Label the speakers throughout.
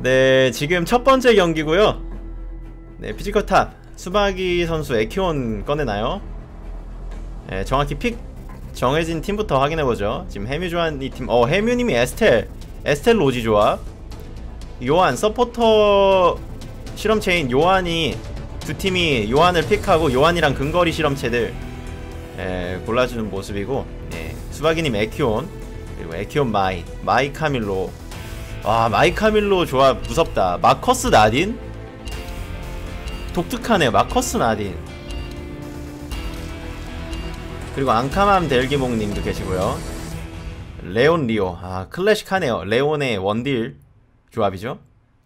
Speaker 1: 네, 지금 첫 번째 경기고요. 네, 피지컬 탑 수박이 선수 에키온 꺼내나요? 네, 정확히 pick 정해진 팀부터 확인해보죠. 지금 해뮤조아 이 팀, 어, 해뮤님이 에스텔, 에스텔 로지 조합. 요한 서포터 실험체인 요한이 두 팀이 요한을 pick하고 요한이랑 근거리 실험체들 예, 골라주는 모습이고 예, 수박이님 에키온 그리고 에키온 마이 마이 카밀로 와 마이 카밀로 조합 무섭다. 마커스 나딘? 독특하네. 마커스 나딘. 그리고 앙카맘 델기몽님도 계시고요. 레온 리오. 아 클래식하네요. 레온의 원딜 조합이죠?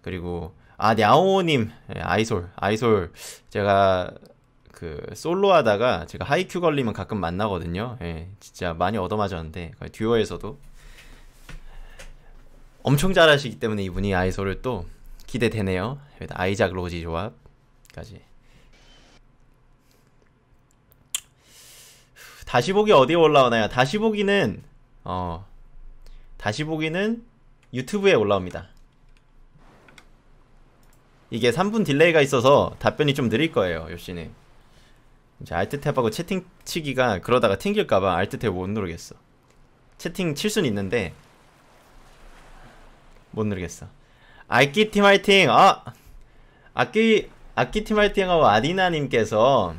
Speaker 1: 그리고 아 냐오님. 예, 아이솔. 아이솔. 제가 그 솔로 하다가 제가 하이큐 걸리면 가끔 만나거든요. 예, 진짜 많이 얻어맞았는데 듀오에서도 엄청 잘하시기 때문에 이분이 아이솔을 또 기대되네요 아이작 로지 조합까지 다시 보기 어디에 올라오나요? 다시 보기는 어 다시 보기는 유튜브에 올라옵니다. 이게 3분 delay가 있어서 답변이 좀 느릴 거예요, 요씨는. 이제 Alt Tab하고 채팅 치기가 그러다가 튕길까봐 Alt Tab 못 누르겠어. 채팅 칠 수는 있는데 못 누르겠어. 악기 팀 화이팅! 아! 악기 악기 팀 화이팅하고 아디나님께서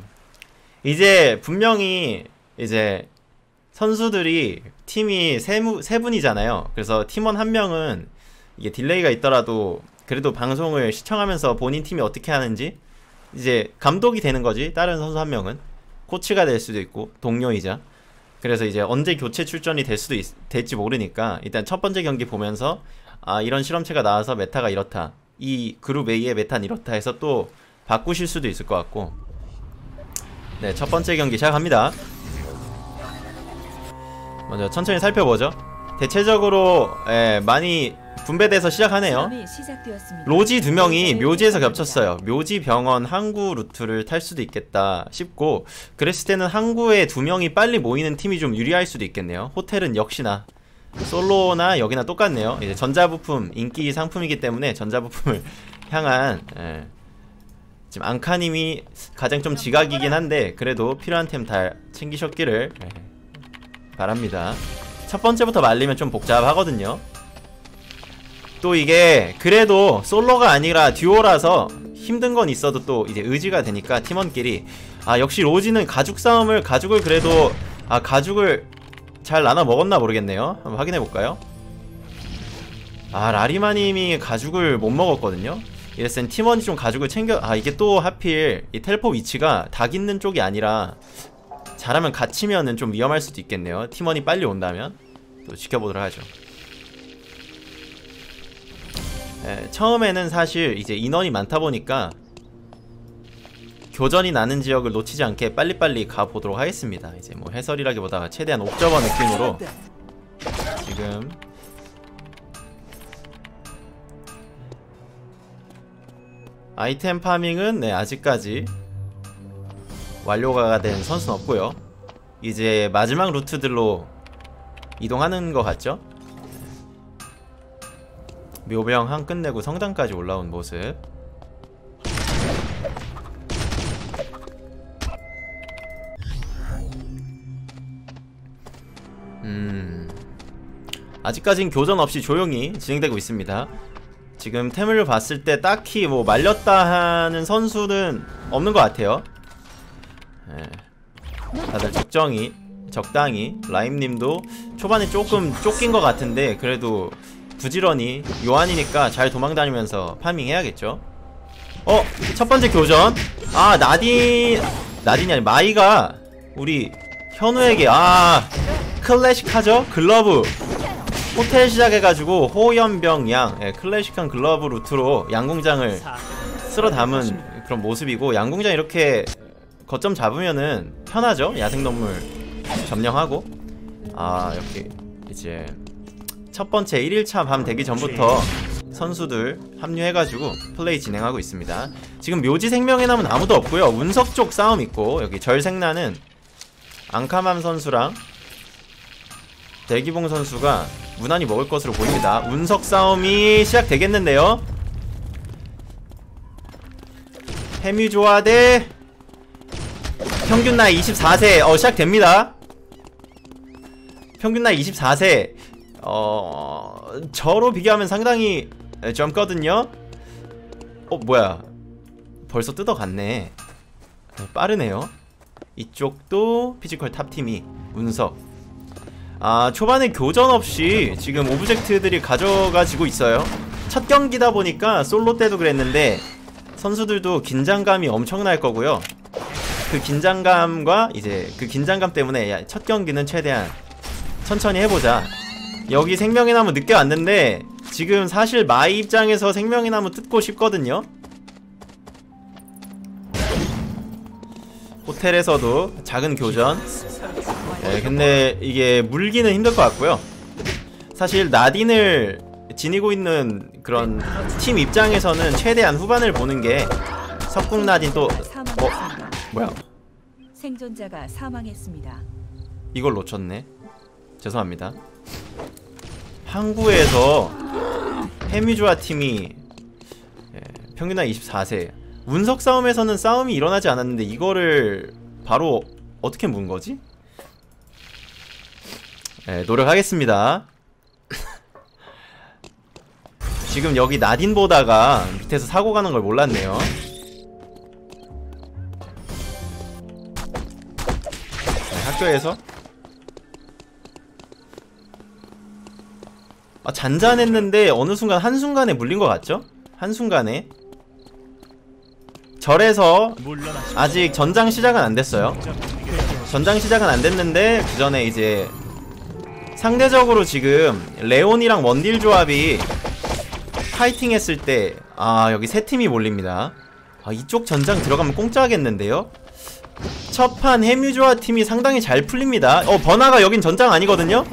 Speaker 1: 이제 분명히 이제 선수들이 팀이 세, 무, 세 분이잖아요. 그래서 팀원 한 명은 이게 delay가 있더라도 그래도 방송을 시청하면서 본인 팀이 어떻게 하는지 이제 감독이 되는 거지. 다른 선수 한 명은 코치가 될 수도 있고 동료이자 그래서 이제 언제 교체 출전이 될 수도 있, 될지 모르니까 일단 첫 번째 경기 보면서 아 이런 실험체가 나와서 meta가 이렇다. 이 그룹 A의 meta는 이렇다 해서 또 바꾸실 수도 있을 것 같고 네 첫 번째 경기 시작합니다. 먼저 천천히 살펴보죠. 대체적으로 예, 많이 분배돼서 시작하네요. 로지 두 명이 묘지에서 겹쳤어요. 묘지 병원 항구 루트를 탈 수도 있겠다 싶고 그랬을 때는 항구에 두 명이 빨리 모이는 팀이 좀 유리할 수도 있겠네요. 호텔은 역시나 솔로나 여기나 똑같네요. 이제 전자부품 인기 상품이기 때문에 전자부품을 향한 예, 지금 앙카님이 가장 좀 지각이긴 한데 그래도 필요한 템 다 챙기셨기를 예, 바랍니다. 첫 번째부터 말리면 좀 복잡하거든요. 또 이게 그래도 솔로가 아니라 듀오라서 힘든 건 있어도 또 이제 의지가 되니까 팀원끼리 아 역시 로지는 가죽 싸움을 가죽을 그래도 아 가죽을 잘 나눠 먹었나 모르겠네요. 한번 확인해 볼까요? 아 라리마님이 가죽을 못 먹었거든요. 이랬을 땐 팀원이 좀 가죽을 챙겨 아 이게 또 하필 이 텔포 위치가 닭 있는 쪽이 아니라 잘하면 갇히면은 좀 위험할 수도 있겠네요. 팀원이 빨리 온다면 또 지켜보도록 하죠. 에, 처음에는 사실 이제 인원이 많다 보니까 교전이 나는 지역을 놓치지 않게 빨리빨리 가보도록 하겠습니다. 이제 뭐 해설이라기보다 최대한 옵저버 느낌으로 지금 아이템 파밍은 네 아직까지 완료가 된 선수는 없고요 이제 마지막 루트들로 이동하는 것 같죠? 묘병 한 끝내고 성당까지 올라온 모습 아직까진 교전 없이 조용히 진행되고 있습니다 지금 템을 봤을 때 딱히 뭐 말렸다 하는 선수는 없는 것 같아요 예. 다들 적정히 적당히 라임님도 초반에 조금 쫓긴 것 같은데 그래도 부지런히 요한이니까 잘 도망다니면서 farming해야겠죠 어? 첫 번째 교전 아 나딘 나딘이 아니 마이가 우리 현우에게 아 클래식하죠? 글러브 호텔 시작해가지고 호연병 양 예, 클래식한 글러브 루트로 양궁장을 쓸어 담은 그런 모습이고 양궁장 이렇게 거점 잡으면은 편하죠? 야생동물 점령하고. 아 여기 이제 첫 번째 1일차 밤 되기 전부터 선수들 합류해가지고 플레이 진행하고 있습니다. 지금 묘지 생명의 남은 아무도 없고요. 운석 쪽 싸움 있고 여기 절생나는 앙카맘 선수랑 대기봉 선수가 무난히 먹을 것으로 보입니다. 운석 싸움이 시작되겠는데요. 해뮤조아 대 평균 나이 24세. 어 시작됩니다. 평균 나이 24세. 어... 저로 비교하면 상당히 젊거든요. 어 뭐야. 벌써 뜯어갔네. 어, 빠르네요. 이쪽도 피지컬 탑팀이 운석 아 초반에 교전 없이 지금 object들이 가져가지고 있어요. 첫 경기다 보니까 솔로 때도 그랬는데 선수들도 긴장감이 엄청날 거고요. 그 긴장감과 이제 그 긴장감 때문에 야, 첫 경기는 최대한 천천히 해보자. 여기 생명의 나무 늦게 왔는데 지금 사실 마이 입장에서 생명의 나무 뜯고 싶거든요. 호텔에서도 작은 교전 네, 근데 이게 물기는 힘들 것 같고요 사실 나딘을 지니고 있는 그런 팀 입장에서는 최대한 후반을 보는 게 석궁 나딘 또
Speaker 2: 사망했습니다.
Speaker 1: 뭐야
Speaker 2: 생존자가 사망했습니다.
Speaker 1: 이걸 놓쳤네 죄송합니다 항구에서 해미주아 팀이 예, 평균 나이 24세 운석 싸움에서는 싸움이 일어나지 않았는데 이거를 바로 어떻게 문 거지? 예, 노력하겠습니다. 지금 여기 나딘 보다가 밑에서 사고 가는 걸 몰랐네요. 네, 학교에서. 아, 잔잔했는데 어느 순간 한순간에 물린 것 같죠? 한순간에. 절에서 아직 전장 시작은 안 됐어요. 전장 시작은 안 됐는데 그 전에 이제 상대적으로 지금 레온이랑 원딜 조합이 파이팅 했을 때 아 여기 세 팀이 몰립니다. 아 이쪽 전장 들어가면 공짜겠는데요? 첫판 해뮤조아 팀이 상당히 잘 풀립니다. 어 버나가 여긴 전장 아니거든요?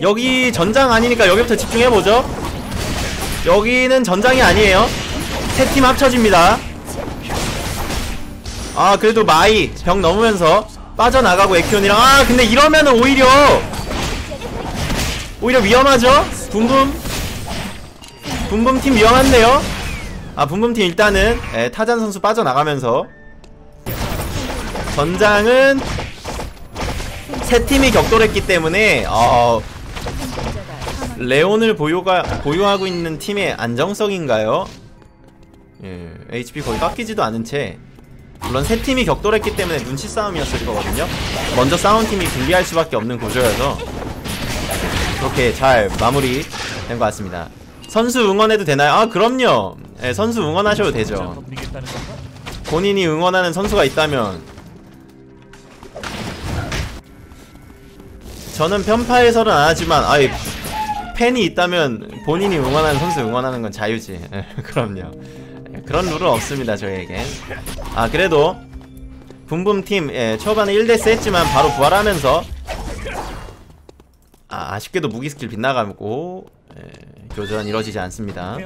Speaker 1: 여기 전장 아니니까 여기부터 집중해보죠. 여기는 전장이 아니에요. 세 팀 합쳐집니다. 아 그래도 마이 벽 넘으면서 빠져나가고 에키온이랑. 아 근데 이러면은 오히려 오히려 위험하죠? 붐붐 붐붐 팀 위험한데요? 아 붐붐 팀 일단은 예, 타잔 선수 빠져나가면서 전장은 세 팀이 격돌했기 때문에 어,
Speaker 2: 사망-
Speaker 1: 레온을 보유가, 보유하고 있는 팀의 안정성인가요? 예, HP 거의 깎이지도 않은 채 물론 세 팀이 격돌했기 때문에 눈치 싸움이었을 거거든요 먼저 싸운 팀이 불리할 수밖에 없는 구조여서 그렇게 잘 마무리 된 것 같습니다. 선수 응원해도 되나요? 아 그럼요. 예, 선수 응원하셔도 되죠. 본인이 응원하는 선수가 있다면. 저는 편파해서는 안 하지만 아이 팬이 있다면 본인이 응원하는 선수 응원하는 건 자유지. 예, 그럼요. 예, 그런 룰은 없습니다 저희에겐. 아 그래도 붐붐팀 예, 초반에 1대스 했지만 바로 부활하면서 아, 아쉽게도 무기 스킬 빗나가고 예, 교전 이뤄지지 않습니다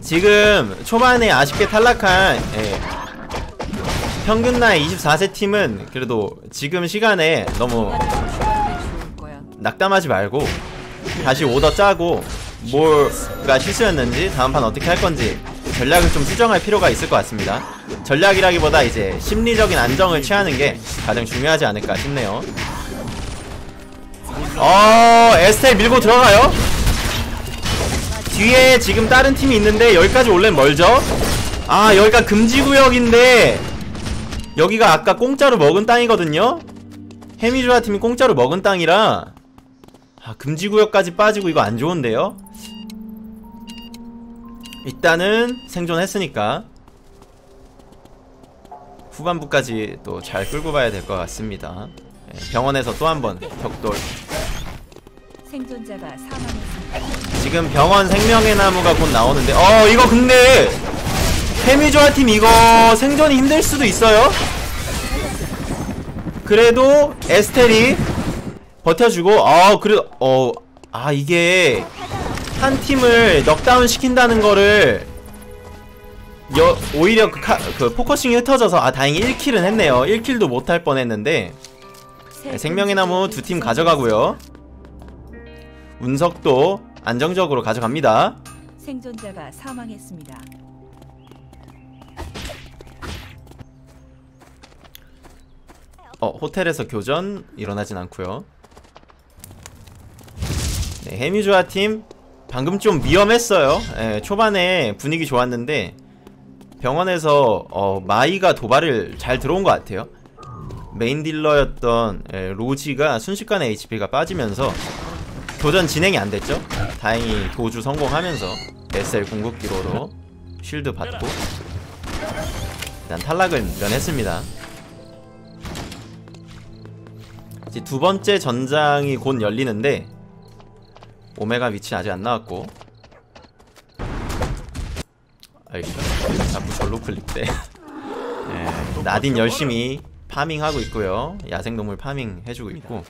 Speaker 1: 지금 초반에 아쉽게 탈락한 예, 평균 나이 24세 팀은 그래도 지금 시간에 너무. 낙담하지 말고 다시 오더 짜고 뭐가 실수였는지 다음 판 어떻게 할 건지 전략을 좀 수정할 필요가 있을 것 같습니다. 전략이라기보다 이제 심리적인 안정을 취하는 게 가장 중요하지 않을까 싶네요. 어, 에스텔 밀고 들어가요. 뒤에 지금 다른 팀이 있는데 여기까지 올래 멀죠? 아, 여기가 금지구역인데 여기가 아까 공짜로 먹은 땅이거든요? 해미주아 팀이 공짜로 먹은 땅이라 아, 금지구역까지 빠지고 이거 안 좋은데요? 일단은 생존했으니까 후반부까지 또 잘 끌고 가야 될 것 같습니다. 예, 병원에서 또 한 번 격돌.
Speaker 2: 생존자가 사망했습니다.
Speaker 1: 지금 병원 생명의 나무가 곧 나오는데, 어, 이거 근데 해뮤조아 팀 이거 생존이 힘들 수도 있어요. 그래도 에스텔이 버텨주고, 아, 그래도 어, 아 이게 한 팀을 knockdown 시킨다는 거를 여, 오히려 그, 카, 그 focusing이 흩어져서 아 다행히 1kill은 했네요 1kill도 못할 뻔했는데 네, 생명의 나무 두 팀 가져가고요. 운석도 안정적으로 가져갑니다.
Speaker 2: 생존자가 사망했습니다.
Speaker 1: 어 호텔에서 교전 일어나진 않고요. 네, 해뮤조아 팀 방금 좀 위험했어요. 네, 초반에 분위기 좋았는데 병원에서 어, 마이가 도발을 잘 들어온 것 같아요. 메인 딜러였던 예, 로지가 순식간에 HP가 빠지면서 교전 진행이 안 됐죠? 다행히 도주 성공하면서 에스텔 궁극기로로 shield 받고 일단 탈락을 면했습니다. 이제 두 번째 전장이 곧 열리는데 오메가 위치 아직 안 나왔고 알겠다 자꾸 절로 클릭돼 예, 나딘 열심히 farming하고 있고요. 야생동물 farming 해주고 있고.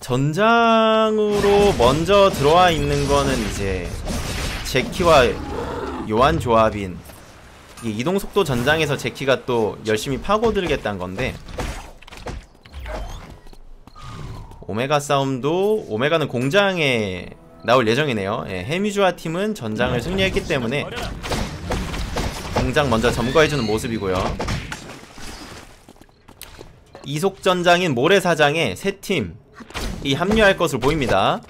Speaker 1: 전장으로 먼저 들어와 있는 거는 이제 제키와 요한 조합인 이 이동속도 전장에서 제키가 또 열심히 파고들겠다는 건데 오메가 싸움도 오메가는 공장에 나올 예정이네요. 예, 해미주아 팀은 전장을 승리했기 때문에 공장 먼저 점거해주는 모습이고요. 이속전장인 모래사장에 세 팀이 합류할 것으로 보입니다.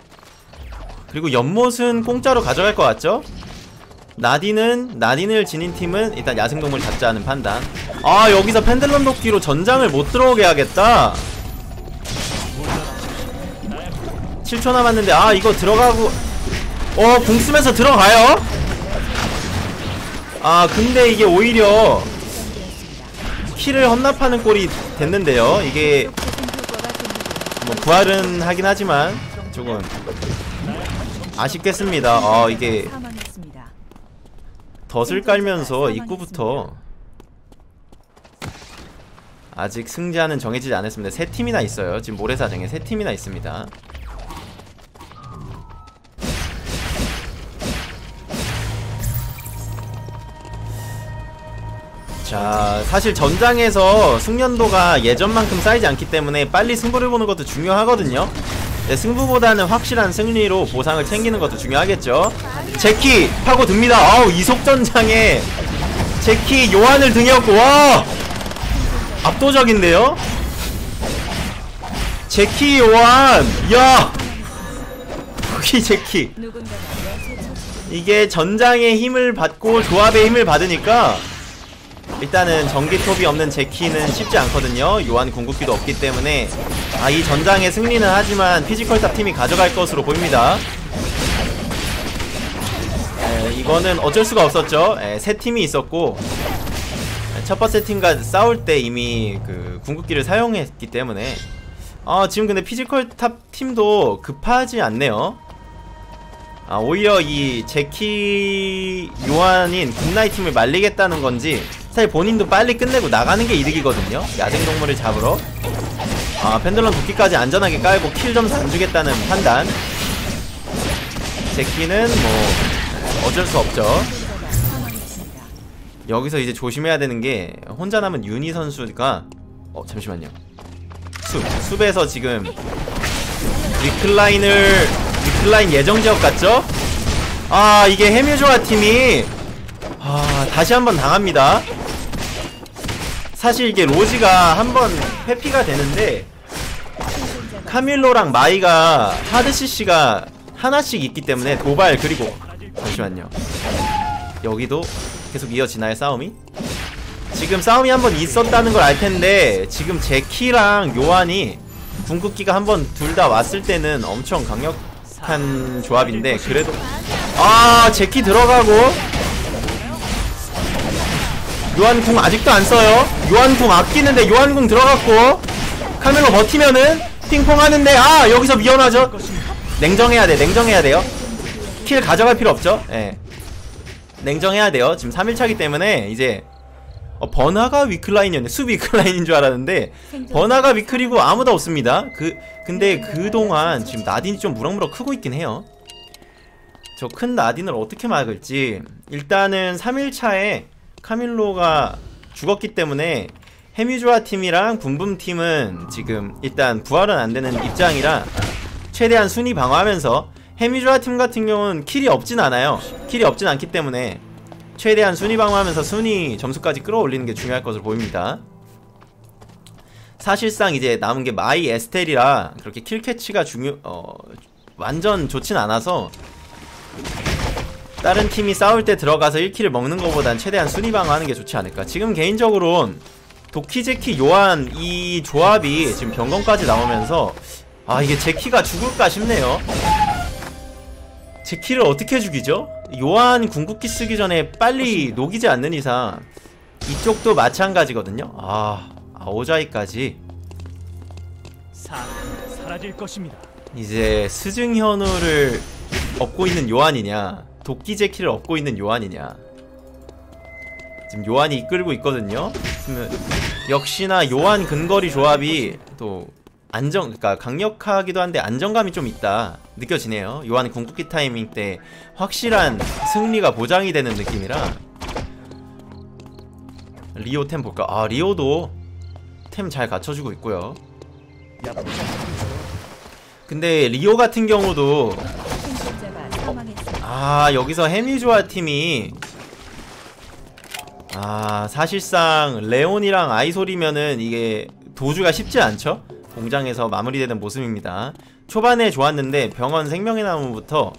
Speaker 1: 그리고 연못은 공짜로 가져갈 것 같죠? 나딘은 나딘을 지닌 팀은 일단 야생동물 잡자는 판단. 아 여기서 펜들럼 도끼로 전장을 못 들어오게 하겠다. 7초 남았는데 아 이거 들어가고 어 궁 쓰면서 들어가요 아 근데 이게 오히려 키를 헌납하는 꼴이 됐는데요 이게 뭐 부활은 하긴 하지만 조금 아쉽겠습니다 어 이게. 덫을 깔면서 입구부터 아직 승자는 정해지지 않았습니다. 세 팀이나 있어요. 지금 모래사장에 세 팀이나 있습니다. 자, 사실 전장에서 숙련도가 예전만큼 쌓이지 않기 때문에 빨리 승부를 보는 것도 중요하거든요. 네, 승부보다는 확실한 승리로 보상을 챙기는 것도 중요하겠죠. 제키 파고듭니다. 아우 이속전장에 제키 요한을 등에 업고 와 압도적인데요. 제키 요한 야 여기 제키 이게 전장의 힘을 받고 조합의 힘을 받으니까 일단은 전기톱이 없는 제키는 쉽지 않거든요. 요한 궁극기도 없기 때문에. 아 이 전장의 승리는 하지만 피지컬 탑 팀이 가져갈 것으로 보입니다. 에, 이거는 어쩔 수가 없었죠. 에, 세 팀이 있었고 에, 첫 번째 팀과 싸울 때 이미 그 궁극기를 사용했기 때문에. 아 지금 근데 피지컬 탑 팀도 급하지 않네요 아 오히려 이 제키 요한인 굿나잇 팀을 말리겠다는 건지 사실 본인도 빨리 끝내고 나가는 게 이득이거든요. 야생 동물을 잡으러. 아 pendulum 도끼까지 안전하게 깔고 kill 점수 안 주겠다는 판단. 제키는 뭐 어쩔 수 없죠. 여기서 이제 조심해야 되는 게 혼자 남은 유니 선수가 어 잠시만요. 숲 숲에서 지금 리클라인을 리클라인 예정 지역 같죠? 아 이게 해뮤조아 팀이 아 다시 한번 당합니다 사실 이게 로지가 한번 회피가 되는데 카밀로랑 마이가 hard CC가 하나씩 있기 때문에 도발 그리고 잠시만요 여기도 계속 이어지나요 싸움이? 지금 싸움이 한 번 있었다는 걸 알 텐데 지금 제키랑 요한이 궁극기가 한 번 둘 다 왔을 때는 엄청 강력 한 조합인데 그래도 아 제키 들어가고. 요한 궁 아직도 안 써요. 요한 궁 아끼는데 요한 궁 들어갔고. 카멜로 버티면은 핑퐁 하는데 아 여기서 위험하죠. 냉정해야 돼 냉정해야 돼요. 킬 가져갈 필요 없죠? 예. 냉정해야 돼요. 지금 3일차기 때문에 이제 어, 버나가 위클라인이었네. 수 위클라인인 줄 알았는데 버나가 위클이고 아무도 없습니다. 그 근데 그동안 지금 나딘이 좀 무럭무럭 크고 있긴 해요 저 큰 나딘을 어떻게 막을지 일단은 3일차에 카밀로가 죽었기 때문에 해뮤조아 팀이랑 붐붐 팀은 지금 일단 부활은 안 되는 입장이라 최대한 순위 방어하면서 해뮤조아 팀 같은 경우는 킬이 없진 않아요. kill이 없진 않기 때문에 최대한 순위 방어하면서 순위 점수까지 끌어올리는 게 중요할 것으로 보입니다. 사실상 이제 남은 게 마이 에스텔이라 그렇게 kill catch가 중요 어 완전 좋진 않아서 다른 팀이 싸울 때 들어가서 1kill을 먹는 것보단 최대한 순위 방어 하는 게 좋지 않을까. 지금 개인적으론 도끼 제키 요한 이 조합이 지금 변경까지 나오면서 아 이게 제키가 죽을까 싶네요. 제키를 어떻게 죽이죠? 요한 궁극기 쓰기 전에 빨리 녹이지 않는 이상 이쪽도 마찬가지거든요. 아아 오자이까지.
Speaker 3: 사 사라질 것입니다.
Speaker 1: 이제 스승 현우를 업고 있는 요한이냐 도끼 제키를 업고 있는 요한이냐. 지금 요한이 이끌고 있거든요. 역시나 요한 근거리 조합이 또 안정 그러니까 강력하기도 한데 안정감이 좀 있다 느껴지네요. 요한 궁극기 타이밍 때 확실한 승리가 보장이 되는 느낌이라. 리오 템 볼까 아 리오도 템 잘 갖춰주고 있고요 근데 리오 같은 경우도
Speaker 2: 사망했습니다.
Speaker 1: 아 여기서 해미조아 팀이 아 사실상 레온이랑 아이솔이면은 이게 도주가 쉽지 않죠? 공장에서 마무리되는 모습입니다 초반에 좋았는데 병원 생명의 나무부터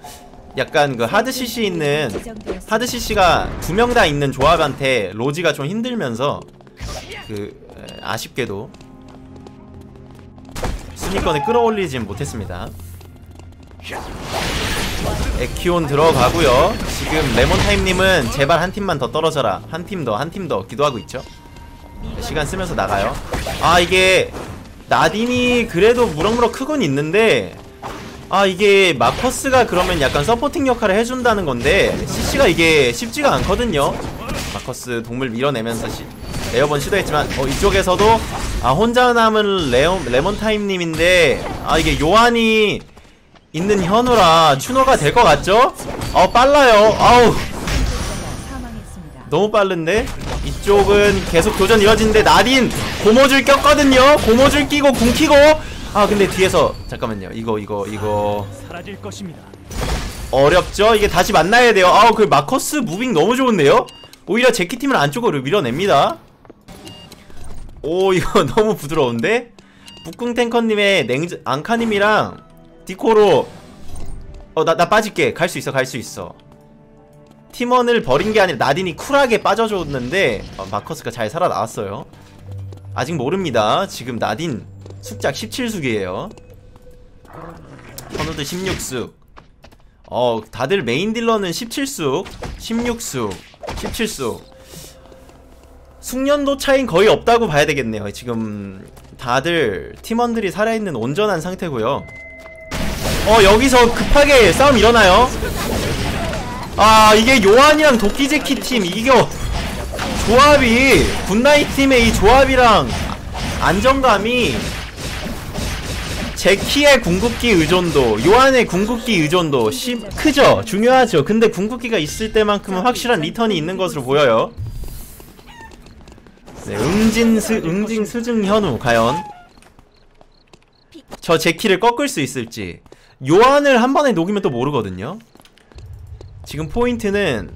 Speaker 1: 약간 그 하드 CC 있는. 하드 CC가 두 명 다 있는 조합한테 로지가 좀 힘들면서 그 에, 아쉽게도 순위권을 끌어올리진 못했습니다. 에키온 들어가고요. 지금 레몬타임님은 제발 한 팀만 더 떨어져라. 한 팀 더, 한 팀 더 기도하고 있죠. 시간 쓰면서 나가요. 아 이게 나딘이 그래도 무럭무럭 크곤 있는데 아 이게 마커스가 그러면 약간 supporting 역할을 해준다는 건데 CC가 이게 쉽지가 않거든요 마커스 동물 밀어내면서 시, airborne 시도했지만 어 이쪽에서도 아 혼자 남은 레온, 레몬타임님인데 아 이게 요한이 있는 현우라 추노가 될 것 같죠? 어 빨라요 아우. 너무 빠른데? 이쪽은 계속 도전 이어지는데 나딘 고모줄 꼈거든요 고모줄 끼고 궁 키고 아 근데 뒤에서 잠깐만요 이거 이거 이거
Speaker 3: 사라질 것입니다.
Speaker 1: 어렵죠? 이게 다시 만나야 돼요 아우 그 마커스 무빙 너무 좋은데요? 오히려 제키팀을 안쪽으로 밀어냅니다. 오 이거 너무 부드러운데? 북궁탱커님의 냉 앙카님이랑 디코로 어 나 나 빠질게. 갈 수 있어 갈 수 있어. 팀원을 버린 게 아니라 나딘이 쿨하게 빠져줬는데 어, 마커스가 잘 살아나왔어요. 아직 모릅니다. 지금 나딘 숙작 17숙이에요. 선우도 16숙. 어 다들 메인 딜러는 17숙 16숙 17숙 숙련도 차인 거의 없다고 봐야 되겠네요. 지금 다들 팀원들이 살아있는 온전한 상태고요. 어 여기서 급하게 싸움 일어나요? 아 이게 요한이랑 도끼제키 팀 이겨. 조합이 굿나잇 팀의 이 조합이랑 안정감이 제키의 궁극기 의존도 요한의 궁극기 의존도 심 크죠? 중요하죠. 근데 궁극기가 있을 때만큼은 확실한 리턴이 있는 것으로 보여요. 네 응진 스 응징 수증 현우 과연? 저 제키를 꺾을 수 있을지. 요한을 한 번에 녹이면 또 모르거든요. 지금 포인트는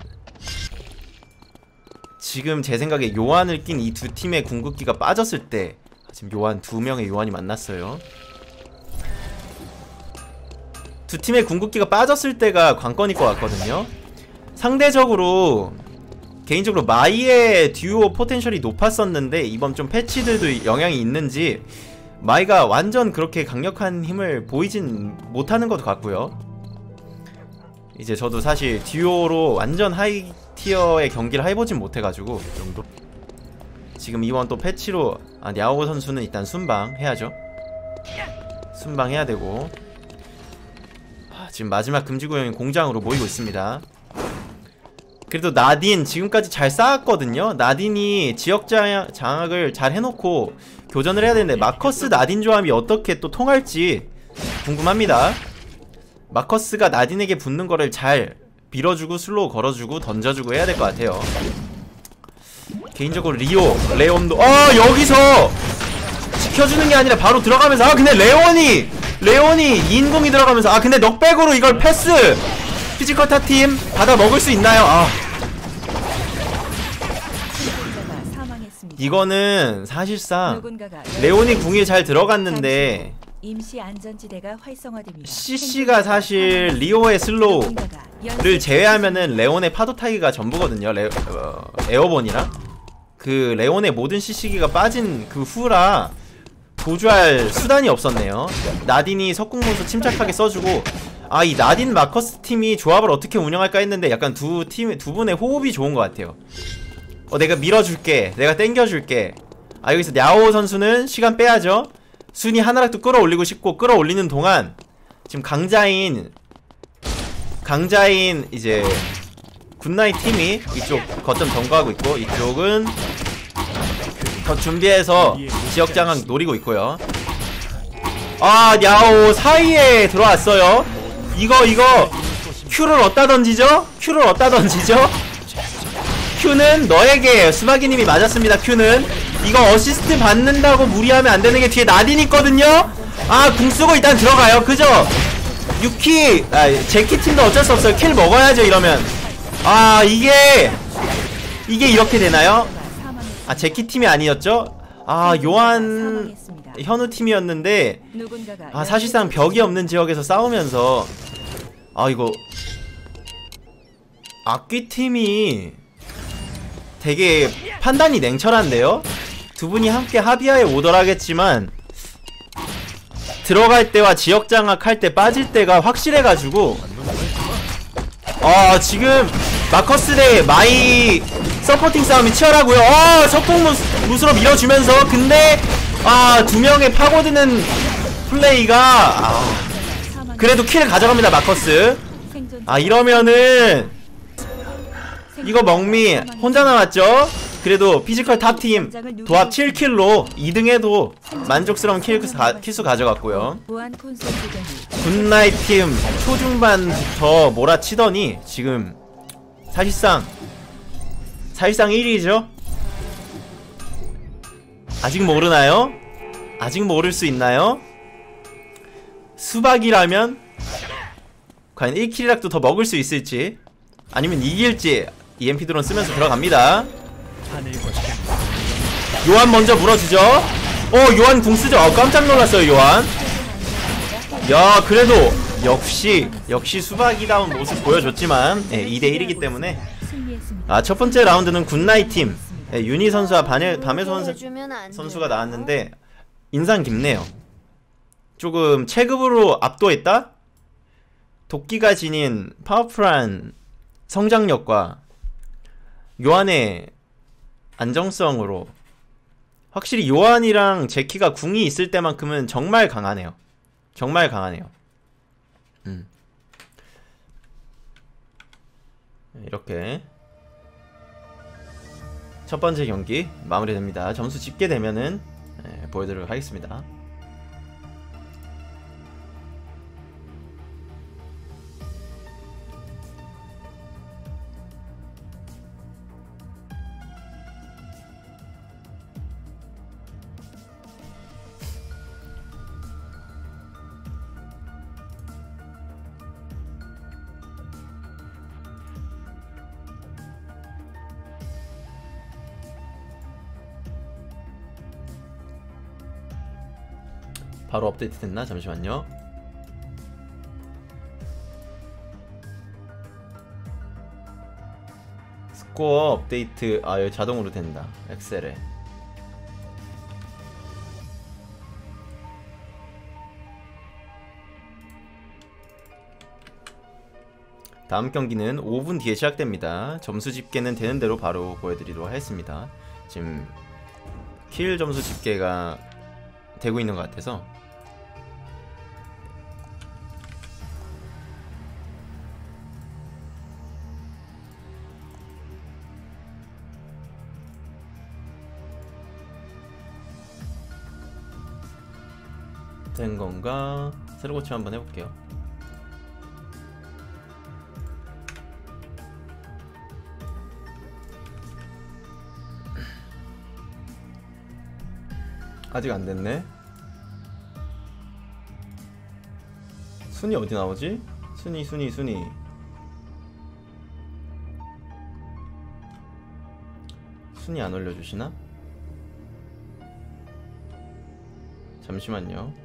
Speaker 1: 지금 제 생각에 요한을 낀 이 두 팀의 궁극기가 빠졌을 때 지금 요한 두 명의 요한이 만났어요. 두 팀의 궁극기가 빠졌을 때가 관건일 것 같거든요. 상대적으로 개인적으로 마이의 듀오 포텐셜이 높았었는데 이번 좀 패치들도 영향이 있는지 마이가 완전 그렇게 강력한 힘을 보이진 못하는 것 같고요. 이제 저도 사실 듀오로 완전 하이 티어의 경기를 해보진 못해가지고 이 정도. 지금 이번 또 패치로 아 냐오 선수는 일단 순방 해야죠. 순방 해야 되고 아, 지금 마지막 금지구역인 공장으로 모이고 있습니다. 그래도 나딘 지금까지 잘 쌓았거든요. 나딘이 지역 장악, 장악을 잘 해놓고 교전을 해야 되는데 마커스 나딘 조합이 어떻게 또 통할지 궁금합니다. 마커스가 나딘에게 붙는 거를 잘 밀어주고 slow 걸어주고 던져주고 해야 될 것 같아요. 개인적으로 리오, 레온도 어 여기서 지켜주는 게 아니라 바로 들어가면서 아 근데 레온이 레온이 인공이 들어가면서 아 근데 knockback으로 이걸 패스 피지컬 탑 팀 받아 먹을 수 있나요? 아. 이거는 사실상 레온이 궁이 잘 들어갔는데
Speaker 2: 임시 안전지대가 활성화됩니다.
Speaker 1: CC가 사실 리오의 slow를 제외하면은 레온의 파도 타기가 전부거든요. 레, 어, airborne이랑 그 레온의 모든 CC기가 빠진 그 후라 도주할 수단이 없었네요. 나딘이 석궁문서 침착하게 써주고 아 이 나딘 마커스 팀이 조합을 어떻게 운영할까 했는데 약간 두 팀 두 분의 호흡이 좋은 것 같아요. 어 내가 밀어줄게, 내가 땡겨줄게. 아 여기서 야오 선수는 시간 빼야죠. 순위 하나라도 끌어올리고 싶고 끌어올리는 동안 지금 강자인 강자인 이제 굿나잇 팀이 이쪽 거점 점거하고 있고 이쪽은 더 준비해서 지역 장악 노리고 있고요. 아 야오 사이에 들어왔어요. 이거 이거 Q를 어디다 던지죠? Q를 어디다 던지죠? Q는 너에게 수박이님이 맞았습니다. Q는 이거 어시스트 받는다고 무리하면 안 되는 게 뒤에 나딘 있거든요. 아 궁 쓰고 일단 들어가요. 그죠? 유키 아 제키 팀도 어쩔 수 없어요. kill 먹어야죠 이러면. 아 이게 이게 이렇게 되나요? 아 제키 팀이 아니었죠? 아 요한 현우 팀이었는데 아 사실상 벽이 없는 지역에서 싸우면서 아 이거 악귀 팀이 되게 판단이 냉철한데요? 두 분이 함께 합의하에 order하겠지만 들어갈 때와 지역 장악할 때 빠질 때가 확실해가지고 아 지금 마커스 대 마이 supporting 싸움이 치열하고요. 어 석봉 무스로 밀어주면서 근데 아 두 명의 파고드는 플레이가 아, 그래도 kill 가져갑니다 마커스. 아 이러면은 이거 멍미 혼자 남았죠? 그래도 피지컬 탑팀 도합 7kill로 2등해도 만족스러운 kill수, 가, kill수 가져갔고요. 굿나잇 팀 초중반부터 몰아치더니 지금 사실상 사실상 1위죠? 아직 모르나요? 아직 모를 수 있나요? 수박이라면 과연 1킬이라도 더 먹을 수 있을지 아니면 이길지 EMP 드론 쓰면서 들어갑니다. 요한 먼저 물어주죠 어 요한 궁 쓰죠 어, 깜짝 놀랐어요 요한 야 그래도 역시 역시 수박이다운 모습 보여줬지만 예, 2대1이기 때문에. 아 첫 번째 라운드는 굿나잇 팀 예, 윤희 선수와 반해, 밤의 선수, 선수가? 나왔는데 인상 깊네요 조금 체급으로 압도했다? 도끼가 지닌 powerful한 성장력과 요한의 안정성으로 확실히 요한이랑 제키가 궁이 있을 때만큼은 정말 강하네요. 정말 강하네요. 음. 네, 이렇게 첫 번째 경기 마무리됩니다. 점수 집게 되면은 네, 보여드리도록 하겠습니다. 바로 업데이트 됐나? 잠시만요. 스코어 업데이트 아 여기 자동으로 된다. 엑셀에. 다음 경기는 5분 뒤에 시작됩니다. 점수 집계는 되는 대로 바로 보여드리도록 하겠습니다. 지금 킬 점수 집계가 되고 있는 것 같아서 된 건가 새로 고침 한번 해볼게요. 아직 안 됐네. 순위 어디 나오지? 순위 순위 순위. 순위 안 올려주시나? 잠시만요.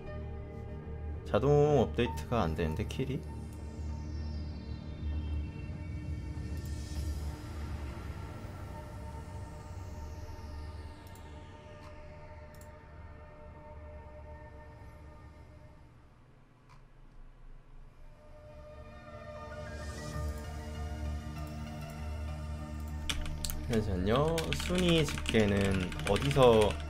Speaker 1: 자동 업데이트가 안 되는데 킬이? 잠시만요. 순위 집계는 어디서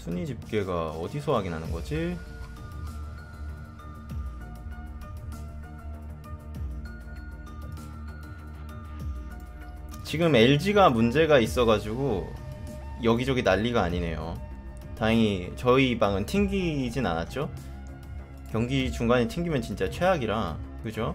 Speaker 1: 순위 집계가 어디서 확인하는 거지? 지금 LG가 문제가 있어가지고 여기저기 난리가 아니네요. 다행히 저희 방은 튕기진 않았죠? 경기 중간에 튕기면 진짜 최악이라 그죠?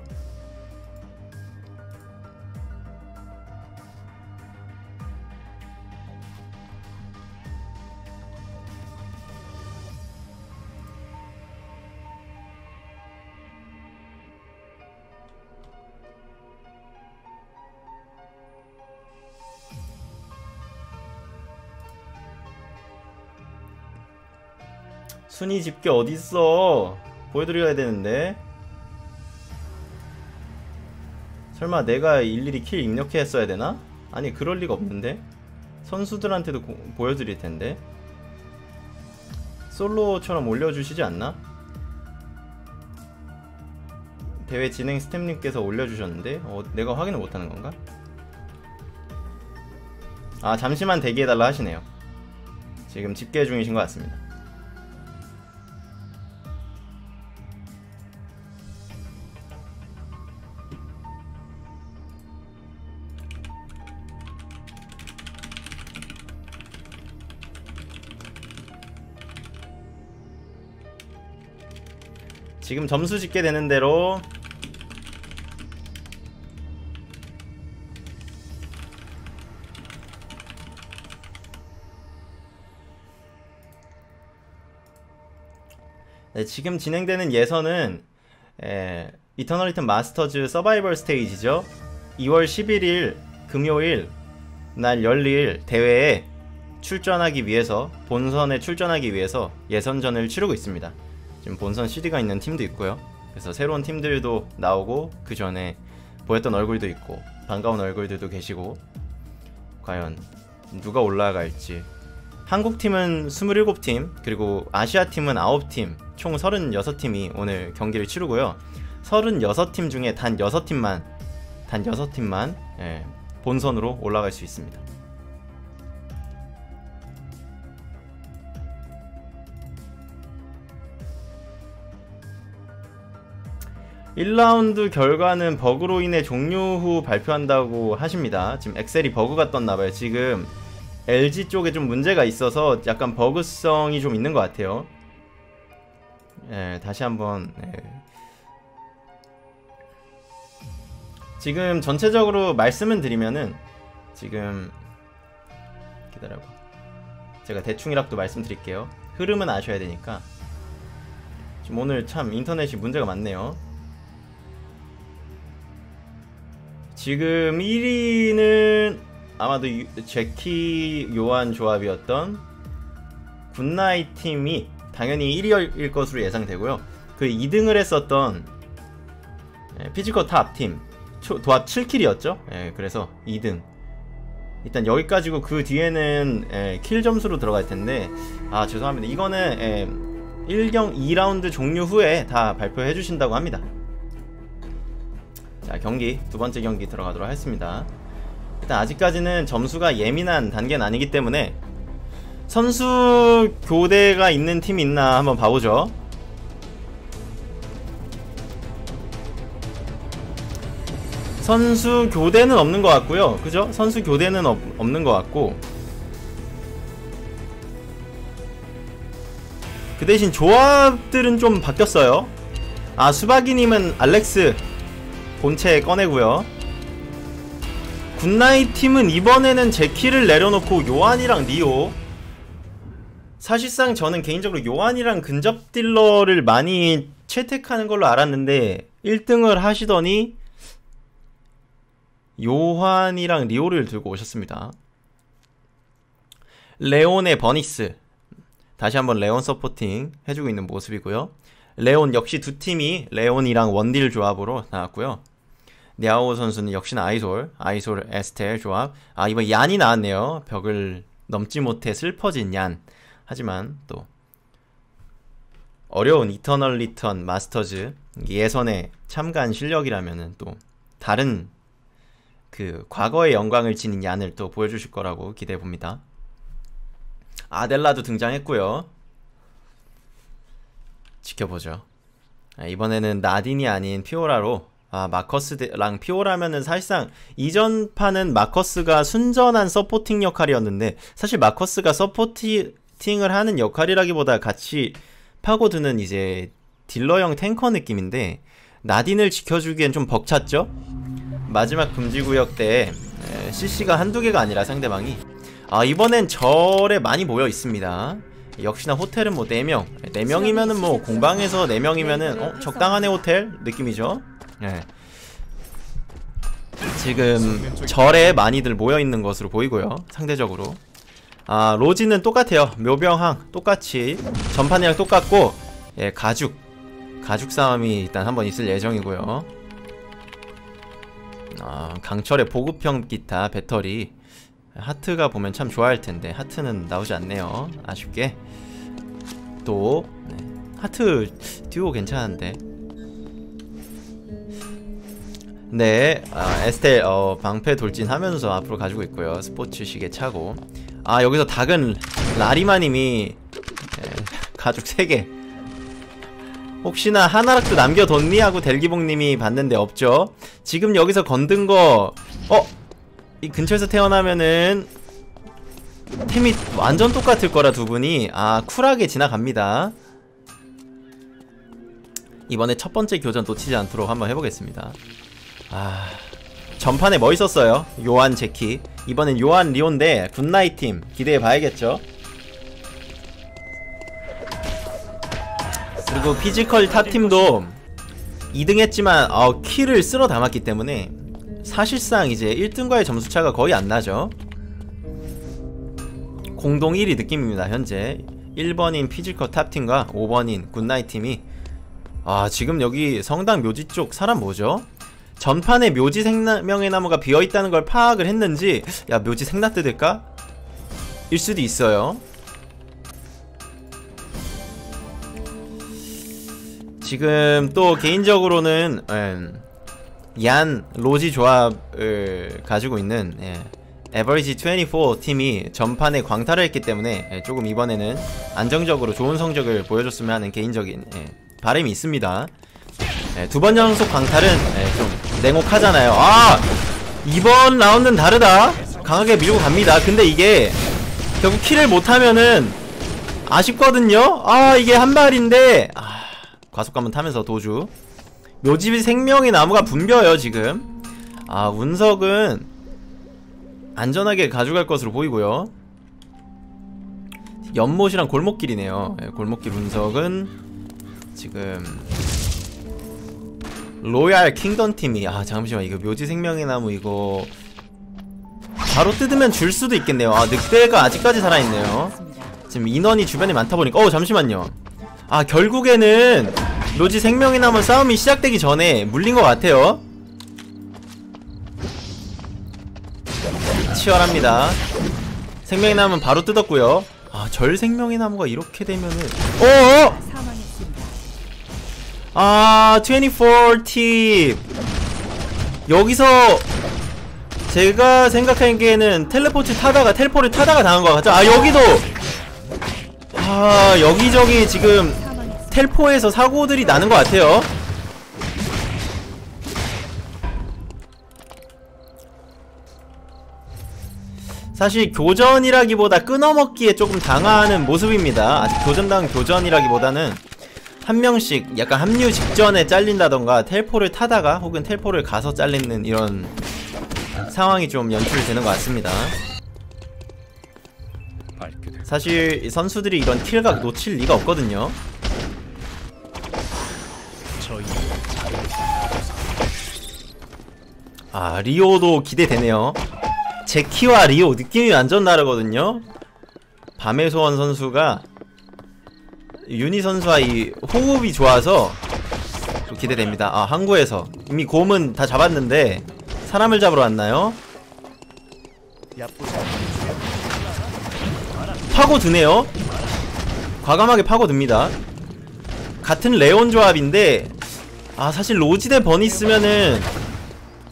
Speaker 1: 순위 집계 어딨어 보여드려야 되는데 설마 내가 일일이 킬 입력해 했어야 되나? 아니 그럴 리가 없는데 선수들한테도 고- 보여드릴 텐데 솔로처럼 올려주시지 않나? 대회 진행 스태프님께서 올려주셨는데 어, 내가 확인을 못하는 건가? 아 잠시만 대기해달라 하시네요 지금 집계 중이신 것 같습니다 지금 점수 집계 되는 대로 네, 지금 진행되는 예선은 에, 이터널 리턴 마스터즈 서바이벌 스테이지죠. 2월 11일 금요일 날 열릴 대회에 출전하기 위해서 본선에 출전하기 위해서 예선전을 치르고 있습니다. 지금 본선 시드가 있는 팀도 있고요. 그래서 새로운 팀들도 나오고 그 전에 보였던 얼굴도 있고 반가운 얼굴들도 계시고 과연 누가 올라갈지 한국 팀은 27팀 그리고 아시아 팀은 9팀 총 36팀이 오늘 경기를 치르고요. 36팀 중에 단 6팀만 단 6팀만 예, 본선으로 올라갈 수 있습니다. 1라운드 결과는 버그로 인해 종료 후 발표한다고 하십니다. 지금 엑셀이 버그가 떴나봐요. 지금 LG 쪽에 좀 문제가 있어서 약간 버그성이 좀 있는 것 같아요. 예, 다시 한번 예. 지금 전체적으로 말씀을 드리면은 지금 기다려봐. 제가 대충이라도 말씀드릴게요. 흐름은 아셔야 되니까. 지금 오늘 참 인터넷이 문제가 많네요. 지금 1위는 아마도 유, 제키 요한 조합이었던 굿나잇 팀이 당연히 1위일 것으로 예상되고요. 그 2등을 했었던 예, 피지컬 탑 팀 도합 7kill이었죠. 예, 그래서 2등. 일단 여기까지고 그 뒤에는 예, kill 점수로 들어갈 텐데 아 죄송합니다. 이거는 예, 1경 2라운드 종료 후에 다 발표해 주신다고 합니다. 자 경기 두 번째 경기 들어가도록 하겠습니다. 일단 아직까지는 점수가 예민한 단계는 아니기 때문에 선수 교대가 있는 팀이 있나 한번 봐보죠. 선수 교대는 없는 것 같고요. 그죠? 선수 교대는 없, 없는 것 같고 그 대신 조합들은 좀 바뀌었어요. 아 수박이님은 알렉스 본체 꺼내고요. 굿나잇 팀은 이번에는 제키를 내려놓고 요한이랑 리오 사실상 저는 개인적으로 요한이랑 근접 딜러를 많이 채택하는 걸로 알았는데 1등을 하시더니 요한이랑 리오를 들고 오셨습니다. 레온에 버니스 다시 한번 레온 supporting 해주고 있는 모습이고요. 레온 역시 두 팀이 레온이랑 원딜 조합으로 나왔고요. 냐오 선수는 역시나 아이솔, 아이솔 에스텔 조합. 아 이번 얀이 나왔네요. 벽을 넘지 못해 슬퍼진 얀. 하지만 또 어려운 이터널 리턴 마스터즈 예선에 참가한 실력이라면은 또 다른 그 과거의 영광을 지닌 얀을 또 보여주실 거라고 기대해 봅니다. 아델라도 등장했고요. 지켜보죠. 아, 이번에는 나딘이 아닌 피오라로 아 마커스랑 피오라면은 사실상 이전 판은 마커스가 순전한 supporting 역할이었는데 사실 마커스가 supporting을 하는 역할이라기보다 같이 파고드는 이제 딜러형 탱커 느낌인데 나딘을 지켜주기엔 좀 벅찼죠? 마지막 금지구역 때 에, CC가 한두 개가 아니라 상대방이. 아 이번엔 절에 많이 모여 있습니다. 역시나 호텔은 뭐 4명. 4명이면은 뭐 공방에서 4명이면은 어? 적당한의 호텔? 느낌이죠 예. 지금 절에 많이들 모여 있는 것으로 보이고요 상대적으로. 아 로지는 똑같아요. 묘병항 똑같이 전판이랑 똑같고 예 가죽. 가죽 싸움이 일단 한번 있을 예정이고요. 아 강철의 보급형 기타 배터리. 하트가 보면 참 좋아할 텐데 하트는 나오지 않네요. 아쉽게. 또 네. 하트 듀오 괜찮은데 네 아, 에스텔 어, 방패 돌진하면서 앞으로 가지고 있고요. 스포츠 시계 차고. 아 여기서 닭은 라리마님이 예, 가죽 3개. 혹시나 하나라도 남겨뒀니? 하고 델기봉님이 봤는데 없죠. 지금 여기서 건든 거 어? 이 근처에서 태어나면은 템이 완전 똑같을 거라 두 분이. 아 쿨하게 지나갑니다. 이번에 첫 번째 교전 놓치지 않도록 한번 해보겠습니다 아 전판에 뭐 있었어요? 요한 제키. 이번엔 요한 리온데 굿나잇 팀. 기대해 봐야겠죠? 그리고 피지컬 탑팀도 2등 했지만 어, kill을 쓸어 담았기 때문에 사실상 이제 1등과의 점수차가 거의 안 나죠. 공동 1위 느낌입니다 현재. 1번인 피지컬 탑팀과 5번인 굿나잇 팀이. 아 지금 여기 성당 묘지 쪽 사람 뭐죠? 전판에 묘지 생명의 나무가 비어있다는 걸 파악을 했는지 야 묘지 생나 뜯을까? 일 수도 있어요 지금 또 개인적으로는 음, 얀 로지 조합을 가지고 있는 예, 에버리지 24 팀이 전판에 광탈을 했기 때문에 예, 조금 이번에는 안정적으로 좋은 성적을 보여줬으면 하는 개인적인 예, 바람이 있습니다. 예, 두번 연속 광탈은 예, 좀 냉혹하잖아요. 아 이번 라운드는 다르다. 강하게 밀고 갑니다. 근데 이게 결국 킬을 못하면은 아쉽거든요. 아 이게 한 발인데 아, 과속감은 타면서 도주. 묘집이 생명의 나무가 붐벼요 지금. 아 운석은 안전하게 가져갈 것으로 보이고요. 연못이랑 골목길이네요. 예, 골목길 운석은 지금 로얄 킹덤 팀이 아 잠시만 이거 묘지 생명의 나무 이거 바로 뜯으면 줄 수도 있겠네요. 아 늑대가 아직까지 살아있네요. 지금 인원이 주변에 많다 보니까 어 잠시만요. 아 결국에는 묘지 생명의 나무 싸움이 시작되기 전에 물린 것 같아요. 치열합니다. 생명의 나무는 바로 뜯었고요. 아, 절 생명의 나무가 이렇게 되면은 어어! 아, 24팁. 여기서 제가 생각하기에는 텔레포트 타다가 텔포를 타다가 당한 것 같죠? 아, 여기도 아, 여기저기 지금. 텔포에서 사고들이 나는 것 같아요. 사실 교전이라기보다 끊어먹기에 조금 당하는 모습입니다. 아직 교전당 교전이라기보다는 한 명씩 약간 합류 직전에 잘린다던가 텔포를 타다가 혹은 텔포를 가서 잘리는 이런 상황이 좀 연출되는 것 같습니다. 사실 이 선수들이 이런 킬각 놓칠 리가 없거든요. 아 리오도 기대되네요 제키와 리오 느낌이 완전 다르거든요 밤의 소원 선수가 유니 선수와 이 호흡이 좋아서 또 기대됩니다. 아 항구에서. 이미 곰은 다 잡았는데 사람을 잡으러 왔나요? 파고드네요. 과감하게 파고듭니다. 같은 레온 조합인데 아 사실 로지 대 버니스면은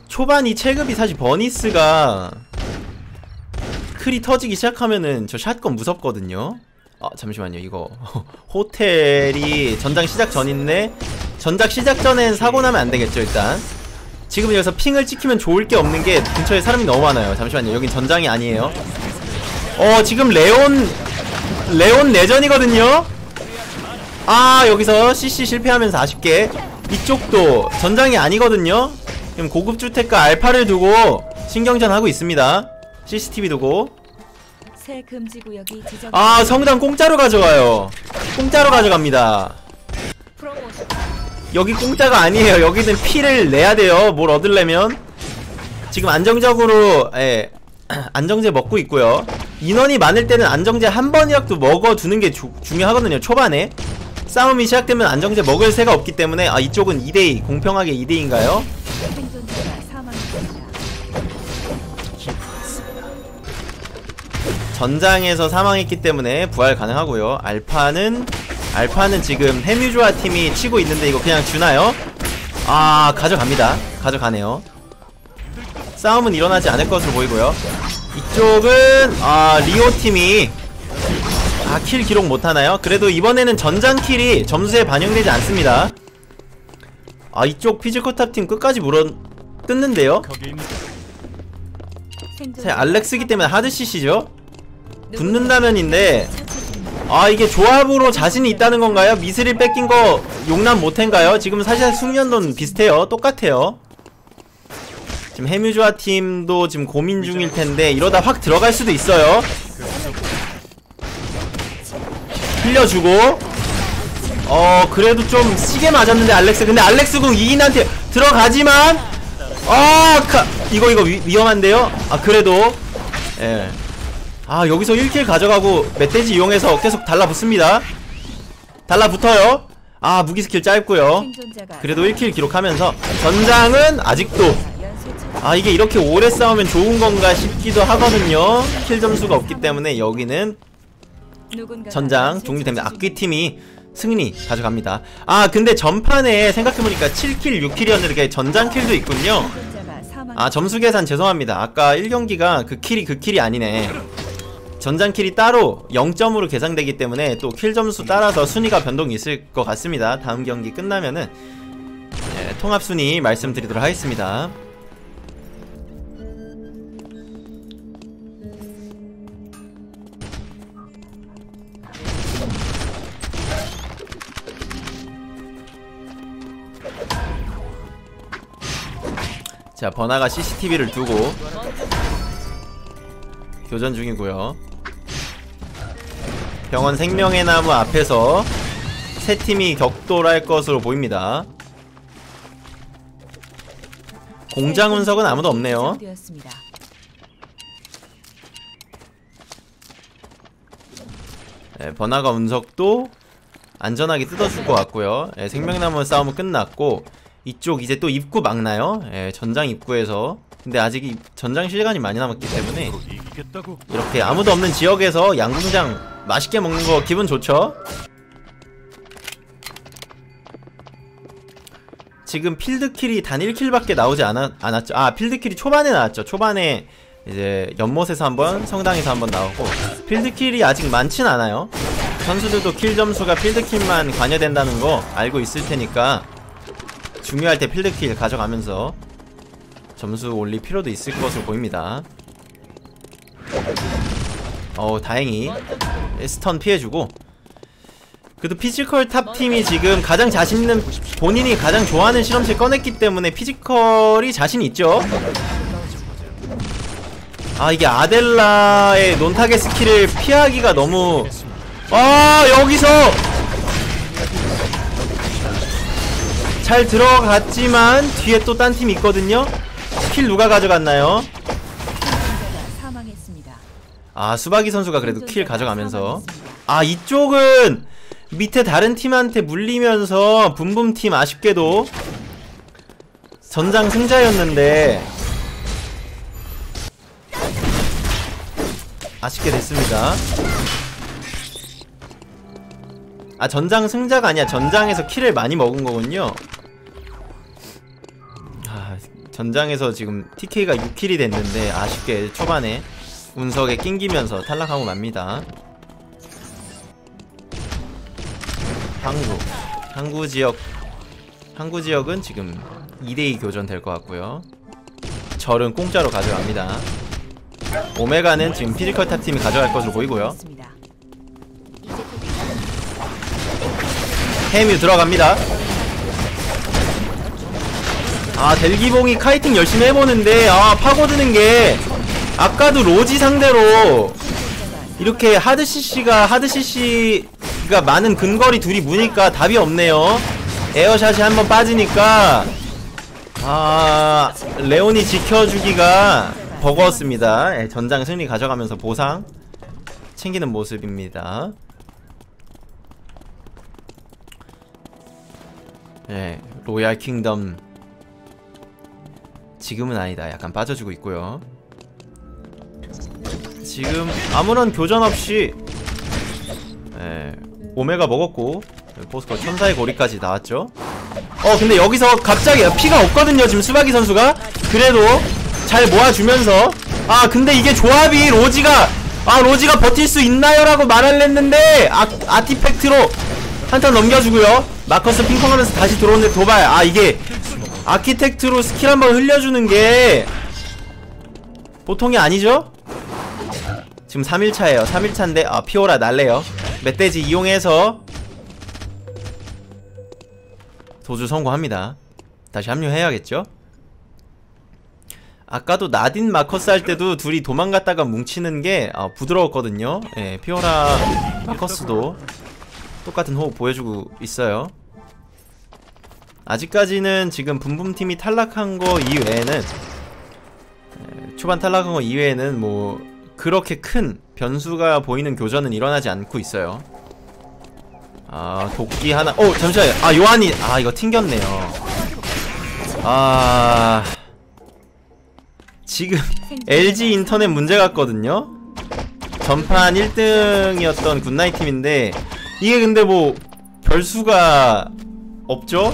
Speaker 1: 초반 이 체급이 사실 버니스가 클이 터지기 시작하면은 저 샷건 무섭거든요 아 잠시만요. 이거 호텔이 전장 시작 전인데 전작 시작 전엔 사고 나면 안 되겠죠 일단. 지금 여기서 핑을 찍히면 좋을 게 없는 게 근처에 사람이 너무 많아요. 잠시만요. 여긴 전장이 아니에요. 어 지금 레온 레온 내전이거든요? 아 여기서 CC 실패하면서 아쉽게. 이쪽도 전장이 아니거든요? 지금 고급 주택가 알파를 두고 신경전 하고 있습니다. CCTV 두고
Speaker 2: 새 금지 구역이 지정.
Speaker 1: 아 성당 공짜로 가져가요 공짜로 가져갑니다. 여기 공짜가 아니에요 여기는 피를 내야 돼요 뭘 얻으려면 지금 안정적으로 예, 안정제 먹고 있고요 인원이 많을 때는 안정제 한 번이라도 먹어두는 게 주- 중요하거든요 초반에 싸움이 시작되면 안정제 먹을 새가 없기 때문에 아 이쪽은 2대2 공평하게 2대2인가요? 전장에서 사망했기 때문에 부활 가능하고요. 알파는 알파는 지금 해뮤조아 팀이 치고 있는데 이거 그냥 주나요? 아 가져갑니다. 가져가네요. 싸움은 일어나지 않을 것으로 보이고요. 이쪽은 아 리오 팀이 아 kill 기록 못하나요? 그래도 이번에는 전장 kill이 점수에 반영되지 않습니다. 아 이쪽 피지컬 탑팀 끝까지 물어 뜯는데요? 알렉스기 때문에 hard CC죠 붙는다면인데. 아 이게 조합으로 자신이 있다는 건가요? 미스릴 뺏긴 거 용납 못한가요? 지금 사실 숙련도는 비슷해요 똑같아요 지금 해뮤조아 팀도 지금 고민 중일 텐데 이러다 확 들어갈 수도 있어요 흘려주고 어 그래도 좀 시게 맞았는데 알렉스 근데 알렉스 궁 이인한테 들어가지만 아 카, 이거 이거 위, 위험한데요? 아 그래도 예. 아 여기서 1kill 가져가고 멧돼지 이용해서 계속 달라붙습니다. 달라붙어요. 아 무기 스킬 짧고요. 그래도 1kill 기록하면서 전장은 아직도. 아 이게 이렇게 오래 싸우면 좋은 건가 싶기도 하거든요. kill 점수가 없기 때문에 여기는 전장 종료됩니다
Speaker 2: 처치
Speaker 1: 악귀 팀이 승리 가져갑니다. 아 근데 전판에 생각해보니까 7kill 6kill이었는데 전장 kill도 있군요. 아 점수 계산 죄송합니다. 아까 1경기가 그 kill이 그 kill이 아니네 전장 kill이 따로 0점으로 계산되기 때문에 또 kill 점수 따라서 순위가 변동이 있을 것 같습니다. 다음 경기 끝나면은 예, 통합 순위 말씀드리도록 하겠습니다. 자 버나가 CCTV를 두고 교전 중이고요 병원 생명의 나무 앞에서 세 팀이 격돌할 것으로 보입니다 공장 운석은 아무도 없네요. 네, 버나가 운석도 안전하게 뜯어줄 것 같고요 예, 생명나무 싸움은 끝났고 이쪽 이제 또 입구 막나요? 예, 전장 입구에서 근데 아직 이 전장 시간이 많이 남았기 때문에. 이렇게 아무도 없는 지역에서 양궁장 맛있게 먹는 거 기분 좋죠? 지금 field kill이 단 1kill밖에 나오지 않았, 않았죠 아 field kill이 초반에 나왔죠 초반에 이제 연못에서 한번 성당에서 한번 나오고 field kill이 아직 많진 않아요 선수들도 kill 점수가 field kill만 관여된다는 거 알고 있을 테니까 중요할 때 field kill 가져가면서 점수 올릴 필요도 있을 것으로 보입니다 어 다행히 stun 피해주고 그래도 피지컬 탑 팀이 지금 가장 자신 있는 본인이 가장 좋아하는 실험실 꺼냈기 때문에 physical이 자신 있죠. 아 이게 아델라의 non-target skill을 피하기가 너무 아 여기서 잘 들어갔지만 뒤에 또 딴팀 있거든요. kill 누가 가져갔나요? 아 수박이 선수가 그래도 킬 가져가면서. 아 이쪽은 밑에 다른 팀한테 물리면서 붐붐 팀 아쉽게도 전장 승자였는데 아쉽게 됐습니다. 아 전장 승자가 아니야 전장에서 킬을 많이 먹은 거군요. 아 전장에서 지금 TK가 6kill이 됐는데 아쉽게 초반에 운석에 낑기면서 탈락하고 맙니다. 항구 항구 지역 항구 지역은 지금 2대2 교전 될 것 같고요. 절은 공짜로 가져갑니다. 오메가는 지금 피지컬 탑 팀이 가져갈 것으로 보이고요. 해뮤 들어갑니다. 아 델기봉이 카이팅 열심히 해보는데 아 파고드는 게 아까도 로지 상대로 이렇게 하드 CC가 하드 CC가 많은 근거리 둘이 무니까 답이 없네요. 에어샷이 한번 빠지니까 아 레온이 지켜주기가 버거웠습니다. 예, 전장 승리 가져가면서 보상 챙기는 모습입니다. 예, 로얄 킹덤 지금은 아니다. 약간 빠져주고 있고요. 지금 아무런 교전 없이 예, 오메가 먹었고 포스코 천사의 고리까지 나왔죠. 어 근데 여기서 갑자기 피가 없거든요. 지금 수박이 선수가 그래도 잘 모아주면서 아 근데 이게 조합이 로지가 아 로지가 버틸 수 있나요 라고 말을 했는데 아, artifact로 한 turn 넘겨주고요. 마커스 핑퐁하면서 다시 들어오는데 도발 아 이게 artifact로 skill 한번 흘려주는 게 보통이 아니죠? 지금 3일차에요. 3일차인데 아 피오라 날래요. 멧돼지 이용해서 도주 성공합니다. 다시 합류해야겠죠? 아까도 나딘 마커스 할 때도 둘이 도망갔다가 뭉치는 게 아, 부드러웠거든요. 예, 피오라 마커스도 똑같은 호흡 보여주고 있어요 아직까지는 지금 붐붐팀이 탈락한 거 이외에는 에, 초반 탈락한 거 이외에는 뭐 그렇게 큰 변수가 보이는 교전은 일어나지 않고 있어요. 아 도끼 하나. 어 잠시만요. 아 요한이 아 이거 튕겼네요. 아 지금 LG 인터넷 문제 같거든요. 전판 1등이었던 굿나잇 팀인데 이게 근데 뭐 별수가 없죠?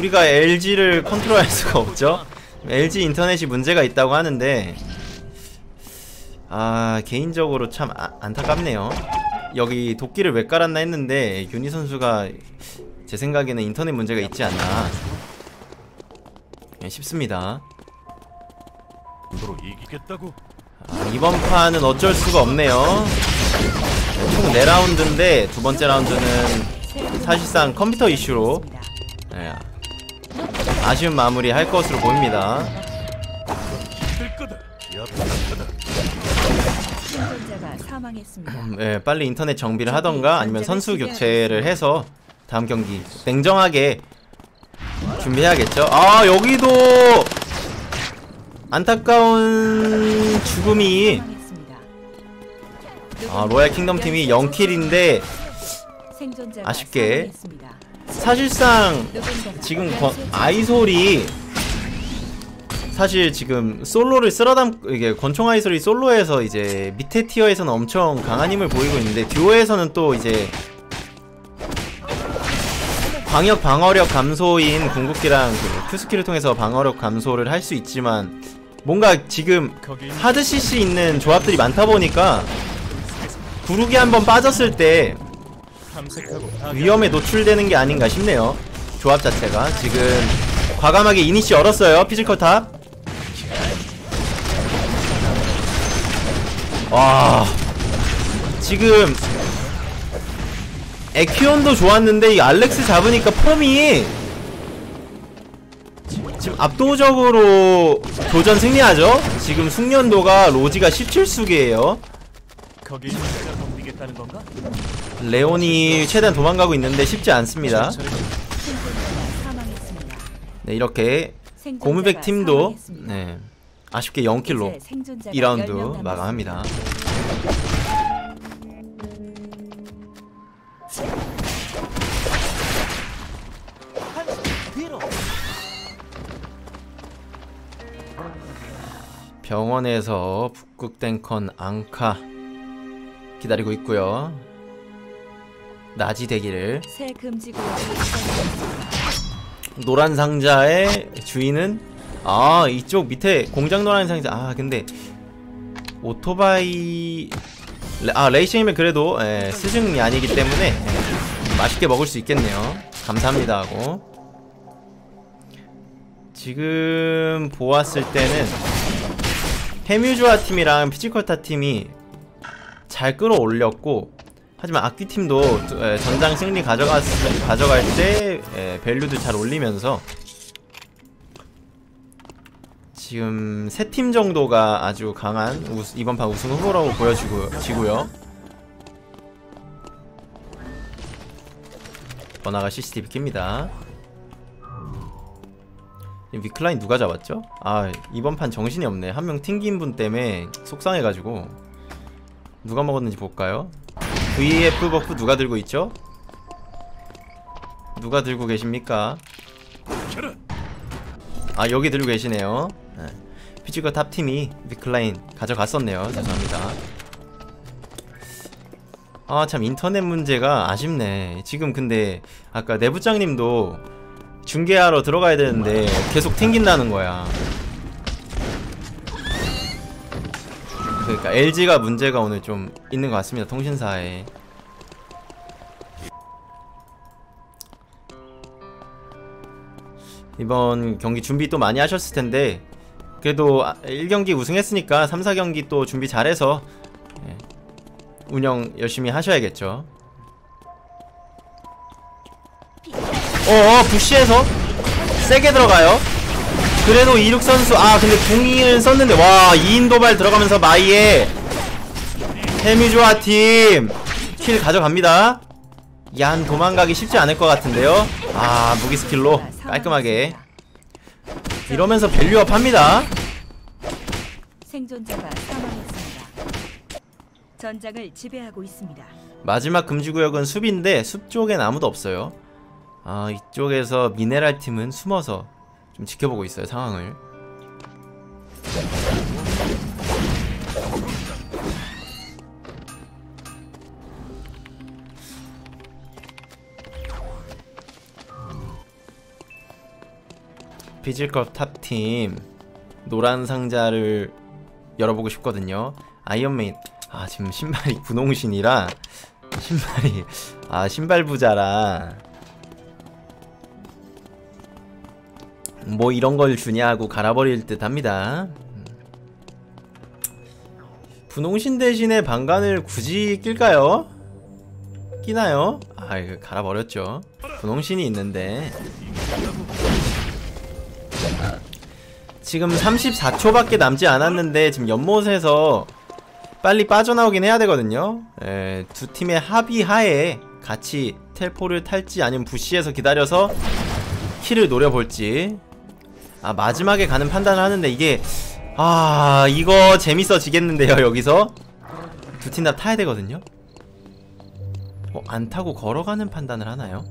Speaker 1: 우리가 LG를 컨트롤할 수가 없죠. LG 인터넷이 문제가 있다고 하는데 아 개인적으로 참 아- 안타깝네요. 여기 도끼를 왜 깔았나 했는데 윤희 선수가 제 생각에는 인터넷 문제가 있지 않나 예, 싶습니다.
Speaker 3: 이기겠다고.
Speaker 1: 아, 이번 판은 어쩔 수가 없네요. 네, 총 4라운드인데 두 번째 라운드는 사실상 컴퓨터 이슈로 예, 아쉬운 마무리 할 것으로 보입니다. 예, 빨리 인터넷 정비를 하던가 아니면 선수 교체를 해서 다음 경기 냉정하게 준비해야겠죠. 아 여기도 안타까운 죽음이. 아 로얄 킹덤 팀이 0kill인데
Speaker 2: 생존자가
Speaker 1: 아쉽게 사실상 지금 권- 아이솔이 사실 지금 솔로를 쓸어담 이게 권총 아이솔이 솔로에서 이제 밑에 tier에서는 엄청 강한 힘을 보이고 있는데 듀오에서는 또 이제 광역 방어력 감소인 궁극기랑 그 Q skill을 통해서 방어력 감소를 할 수 있지만 뭔가 지금 hard CC 있는 조합들이 많다 보니까 구르기 한번 빠졌을 때 위험에 노출되는 게 아닌가 싶네요. 조합 자체가 지금 과감하게 이니시 열었어요. 피지컬 탑. 와 지금 에퀴온도 좋았는데 이 알렉스 잡으니까 폼이 지금 압도적으로 도전 승리하죠. 지금 숙련도가 로지가 17수기예요.
Speaker 3: 거기 덤비겠다는 건가?
Speaker 1: 레온이 최대한 도망가고 있는데 쉽지 않습니다. 네, 이렇게 고무백 팀도. 네 아쉽게 0킬로
Speaker 2: 이제 생존자가
Speaker 1: 2라운드
Speaker 2: 10명 남았습니다.
Speaker 1: 마감합니다. 병원에서 북극 탱컨 앙카 기다리고 있고요.
Speaker 2: 구역이 지정되었습니다.
Speaker 1: 노란 상자의 주인은 아 이쪽 밑에 공장 노란 상자. 아 근데 오토바이 레, 아 레이싱이면 그래도 예, 스승이 아니기 때문에 예, 맛있게 먹을 수 있겠네요. 감사합니다 하고. 지금 보았을 때는 해뮤주아 팀이랑 피지컬 탑 팀이 잘 끌어올렸고 하지만 악귀 팀도 에, 전장 승리 가져갔, 가져갈 때 에, 밸류도 잘 올리면서 지금 세 팀 정도가 아주 강한 우스- 이번 판 우승 후보라고 보여지고요. 버나가 CCTV 킵니다. 이 위클라인 누가 잡았죠? 아 이번 판 정신이 없네. 한 명 튕긴 분 때문에 속상해가지고 누가 먹었는지 볼까요? VF buff 누가 들고 있죠? 누가 들고 계십니까? 아 여기 들고 계시네요 네. 피지컬 탑팀이 위클라인 가져갔었네요 죄송합니다 아 참 인터넷 문제가 아쉽네 지금 근데 아까 내부장님도 중계하러 들어가야 되는데 계속 튕긴다는 거야 그러니까 LG가 문제가 오늘 좀 있는 것 같습니다 통신사에. 이번 경기 준비 또 많이 하셨을 텐데 그래도 1경기 우승했으니까 3, 4경기 또 준비 잘해서 예, 운영 열심히 하셔야겠죠. 어어 부시에서 세게 들어가요 그래도 이륙 선수 아 근데 궁을 썼는데 와 2인 도발 들어가면서 마이의 해미조아 팀 kill 가져갑니다 얀 도망가기 쉽지 않을 것 같은데요 아 무기 skill로 깔끔하게 이러면서 value up 합니다
Speaker 2: 생존자가 사망했습니다. 전장을 지배하고 있습니다.
Speaker 1: 마지막 금지구역은 숲인데 숲 쪽엔 아무도 없어요 아 이쪽에서 미네랄 팀은 숨어서 좀 지켜보고 있어요 상황을. 피질컵 탑팀 노란 상자를 열어보고 싶거든요. 아이언맨 아 지금 신발이 분홍신이라 신발이 아 신발 부자라 뭐 이런 걸 주냐고 갈아버릴 듯 합니다. 분홍신 대신에 방간을 굳이 낄까요? 끼나요? 아 이거 갈아버렸죠. 분홍신이 있는데. 지금 34초밖에 남지 않았는데 지금 연못에서 빨리 빠져나오긴 해야 되거든요. 에, 두 팀의 합의 하에 같이 텔포를 탈지 아니면 부시에서 기다려서 킬을 노려볼지 아 마지막에 가는 판단을 하는데 이게 아 이거 재밌어지겠는데요 여기서 두 팀 다 타야 되거든요 어, 안 타고 걸어가는 판단을 하나요?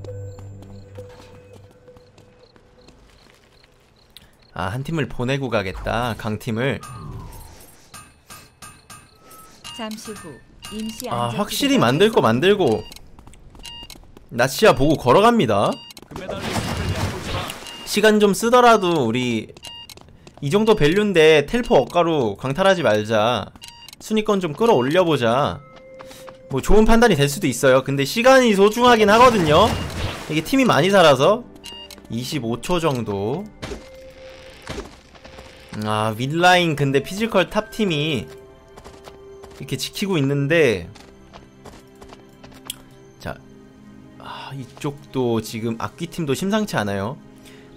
Speaker 1: 아, 한 팀을 보내고 가겠다. 강팀을.
Speaker 2: 잠시 후 임시
Speaker 1: 아,
Speaker 2: 안전
Speaker 1: 확실히 만들 거 만들고 나치야 보고 걸어갑니다. 시간 좀 쓰더라도 우리 이 정도 밸류인데 텔포 억가로 광탈하지 말자. 순위권 좀 끌어올려 보자. 뭐 좋은 판단이 될 수도 있어요. 근데 시간이 소중하긴 하거든요. 이게 팀이 많이 살아서 25초 정도. 아, 위클라인 근데 피지컬 탑 팀이 이렇게 지키고 있는데 자, 아, 이쪽도 지금 악귀 팀도 심상치 않아요.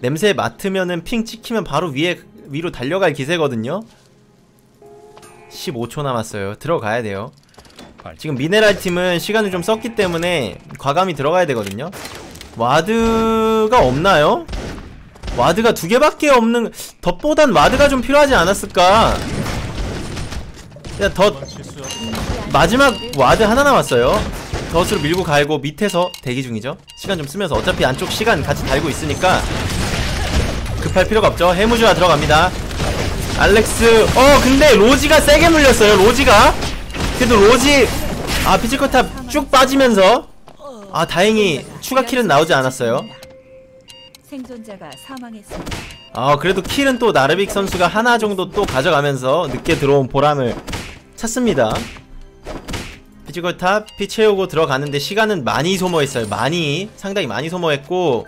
Speaker 1: 냄새 맡으면은 ping 찍히면 바로 위에 위로 달려갈 기세거든요. 15초 남았어요. 들어가야 돼요. 지금 미네랄 팀은 시간을 좀 썼기 때문에 과감히 들어가야 되거든요. ward가 없나요? ward가 두 개밖에 없는 덫보단 ward가 좀 필요하지 않았을까 야
Speaker 3: 덫 실수
Speaker 1: 마지막 ward 하나 남았어요 덫으로 밀고 갈고 밑에서 대기 중이죠 시간 좀 쓰면서 어차피 안쪽 시간 같이 달고 있으니까 급할 필요가 없죠. 해무주가 들어갑니다. 알렉스 어 근데 로지가 세게 물렸어요 로지가. 그래도 로지 아 피지컬탑 쭉 빠지면서. 아 다행히 추가 kill은 나오지 않았어요.
Speaker 2: 생존자가 사망했습니다.
Speaker 1: 아 그래도 kill은 또 나르빅 선수가 하나 정도 또 가져가면서 늦게 들어온 보람을 찾습니다. 피지컬 탑 피 채우고 들어가는데 시간은 많이 소모했어요. 많이 상당히 많이 소모했고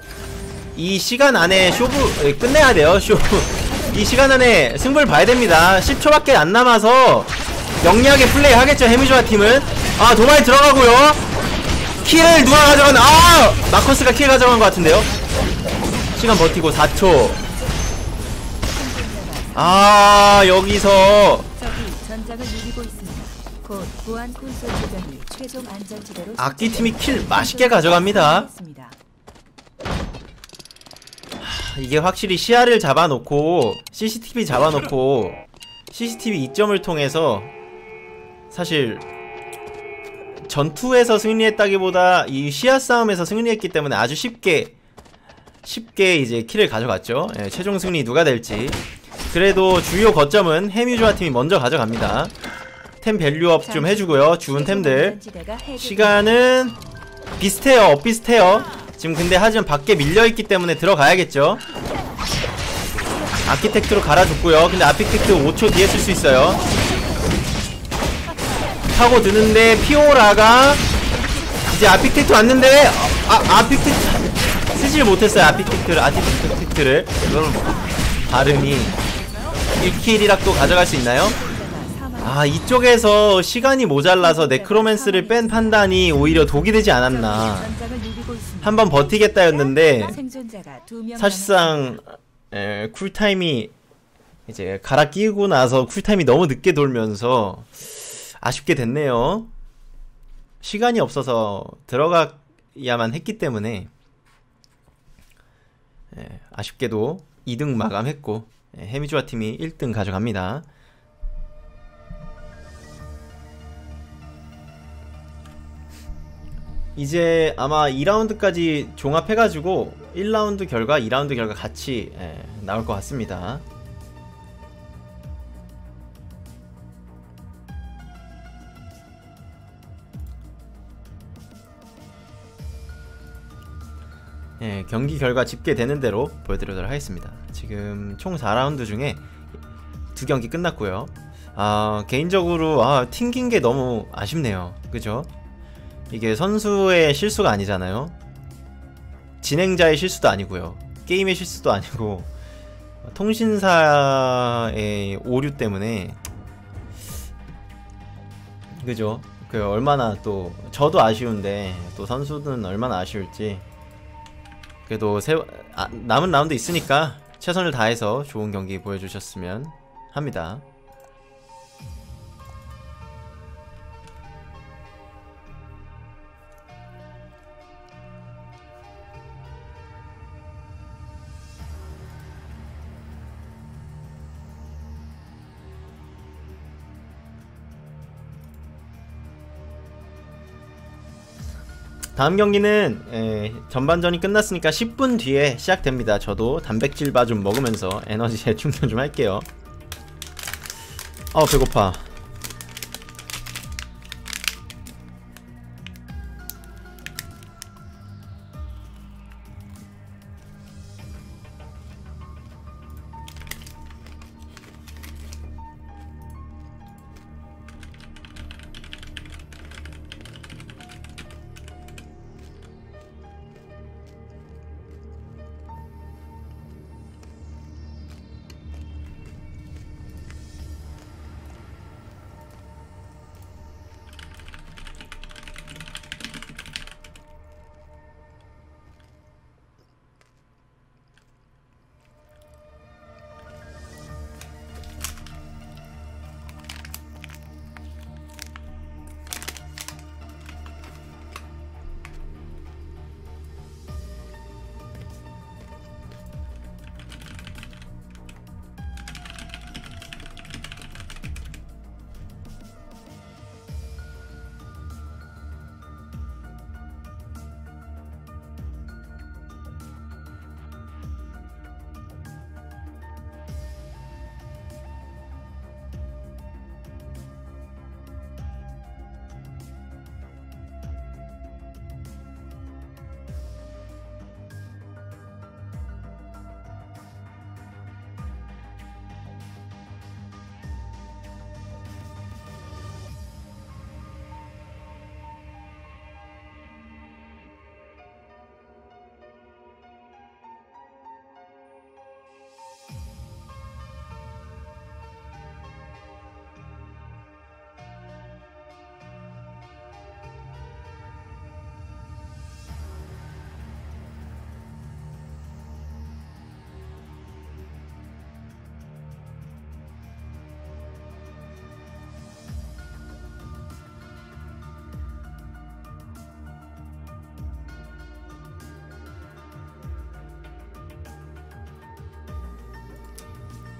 Speaker 1: 이 시간 안에 쇼부 에, 끝내야 돼요 쇼이 시간 안에 승부를 봐야 됩니다. 10초밖에 안 남아서 영리하게 플레이 하겠죠 해뮤조아 팀은? 아 도마에 들어가고요. kill을 누가 가져간 아! 마커스가 kill 가져간 것 같은데요? 시간 버티고 4초. 아 여기서
Speaker 2: 적이 전장을 누리고 있습니다. 곧 보안 콘솔 주변이 최종 안전지대로
Speaker 1: 악귀 팀이 kill 맛있게 가져갑니다. 이게 확실히 시야를 잡아놓고 CCTV 잡아놓고 CCTV 이점을 통해서 사실 전투에서 승리했다기보다 이 시야 싸움에서 승리했기 때문에 아주 쉽게 쉽게 이제 kill을 가져갔죠. 예, 최종 승리 누가 될지. 그래도 주요 거점은 해뮤조아 팀이 먼저 가져갑니다. 템 value up 좀 해주고요. 주운 템들. 시간은 비슷해요. 엇비슷해요. 지금 근데 하지만 밖에 밀려있기 때문에 들어가야겠죠. 아키텍트로 갈아줬고요. 근데 아키텍트 5초 뒤에 쓸 수 있어요. 타고 드는데 피오라가 이제 아피텍트 왔는데 아 아피텍트 쓰질 못했어요. 아피텍트를 아티텍트를 이걸 발음이 1킬이라 또 가져갈 수 있나요? 아 이쪽에서 시간이 모자라서 네크로맨스를 뺀 판단이 오히려 독이 되지 않았나
Speaker 2: 있습니다.
Speaker 1: 한번 버티겠다였는데 사실상 에, 쿨타임이 이제 갈아 끼우고 나서 쿨타임이 너무 늦게 돌면서 아쉽게 됐네요 시간이 없어서 들어가야만 했기 때문에 에, 아쉽게도 2등 마감했고 에, 해미주아 팀이 1등 가져갑니다 이제 아마 2라운드까지 종합해가지고 1라운드 결과, 2라운드 결과 같이 예, 나올 것 같습니다. 예, 경기 결과 집계되는 대로 보여드리도록 하겠습니다. 지금 총 4라운드 중에 두 경기 끝났고요. 아, 개인적으로 아, 튕긴 게 너무 아쉽네요. 그죠? 이게 선수의 실수가 아니잖아요. 진행자의 실수도 아니고요. 게임의 실수도 아니고 통신사의 오류 때문에 그죠? 그 얼마나 또 저도 아쉬운데 또 선수는 얼마나 아쉬울지 그래도 세 아, 남은 라운드 있으니까 최선을 다해서 좋은 경기 보여주셨으면 합니다. 다음 경기는 에, 전반전이 끝났으니까 10분 뒤에 시작됩니다. 저도 단백질 바 좀 먹으면서 에너지 재충전 좀 할게요. 어 배고파.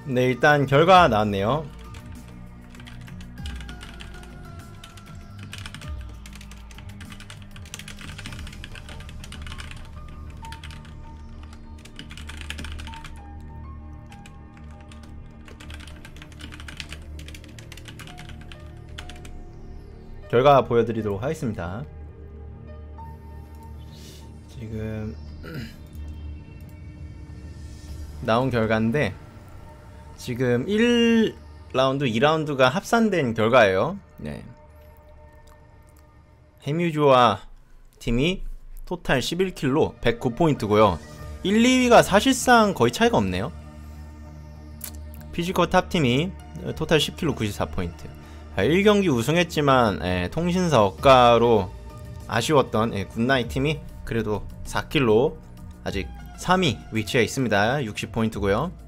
Speaker 1: 네 일단 결과 나왔네요. 결과 보여드리도록 하겠습니다. 지금 나온 결과인데 지금 1라운드, 2라운드가 합산된 결과예요. 네. 해뮤조아 팀이 total 11kill로 109포인트고요. 1, 2위가 사실상 거의 차이가 없네요. 피지컬 탑팀이 total 10kill로 94포인트. 1경기 우승했지만 예, 통신사 억까로 아쉬웠던 예, 굿나잇 팀이 그래도 4kill로 아직 3위 위치에 있습니다. 60포인트고요.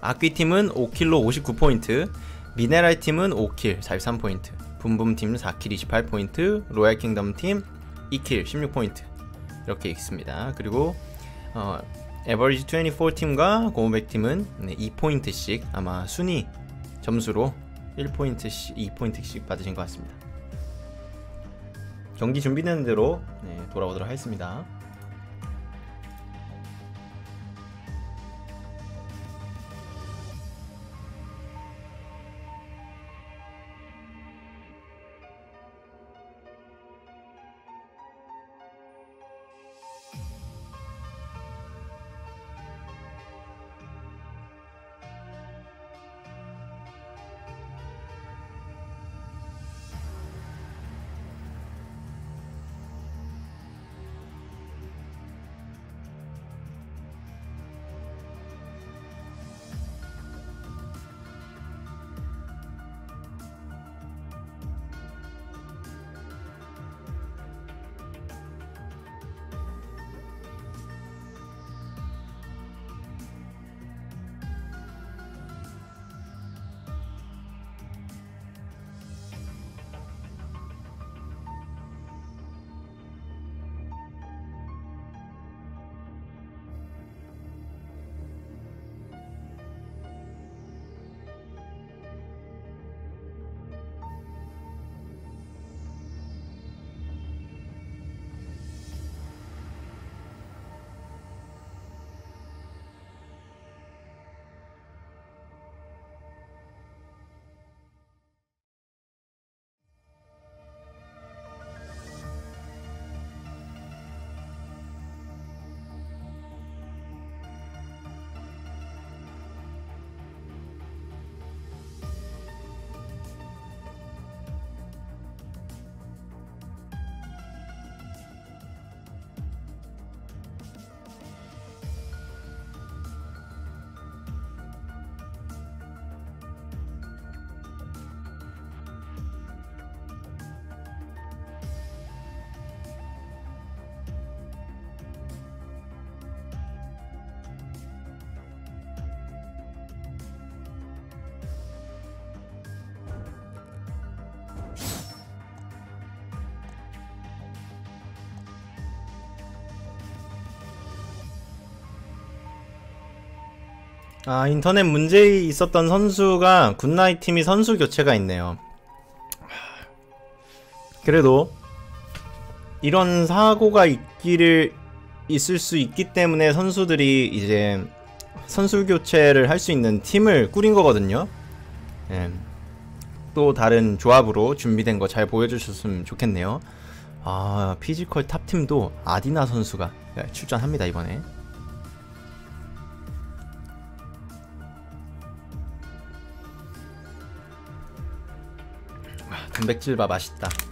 Speaker 1: 악귀팀은 5kill로 59포인트, 미네랄팀은 5kill 43포인트, 붐붐팀 4kill 28포인트, 로얄킹덤팀 2kill 16포인트 이렇게 있습니다. 그리고 어, 에버리지 24팀과 고모백팀은 네, 2포인트씩 아마 순위 점수로 1포인트씩 2포인트씩 받으신 것 같습니다. 경기 준비되는 대로 네, 돌아오도록 하겠습니다. 아 인터넷 문제 있었던 선수가 굿나잇 팀이 선수 교체가 있네요. 그래도 이런 사고가 있기를 있을 수 있기 때문에 선수들이 이제 선수 교체를 할 수 있는 팀을 꾸린 거거든요. 예. 또 다른 조합으로 준비된 거 잘 보여주셨으면 좋겠네요. 아 피지컬 탑 팀도 아디나 선수가 예, 출전합니다 이번에. 단백질밥 맛있다.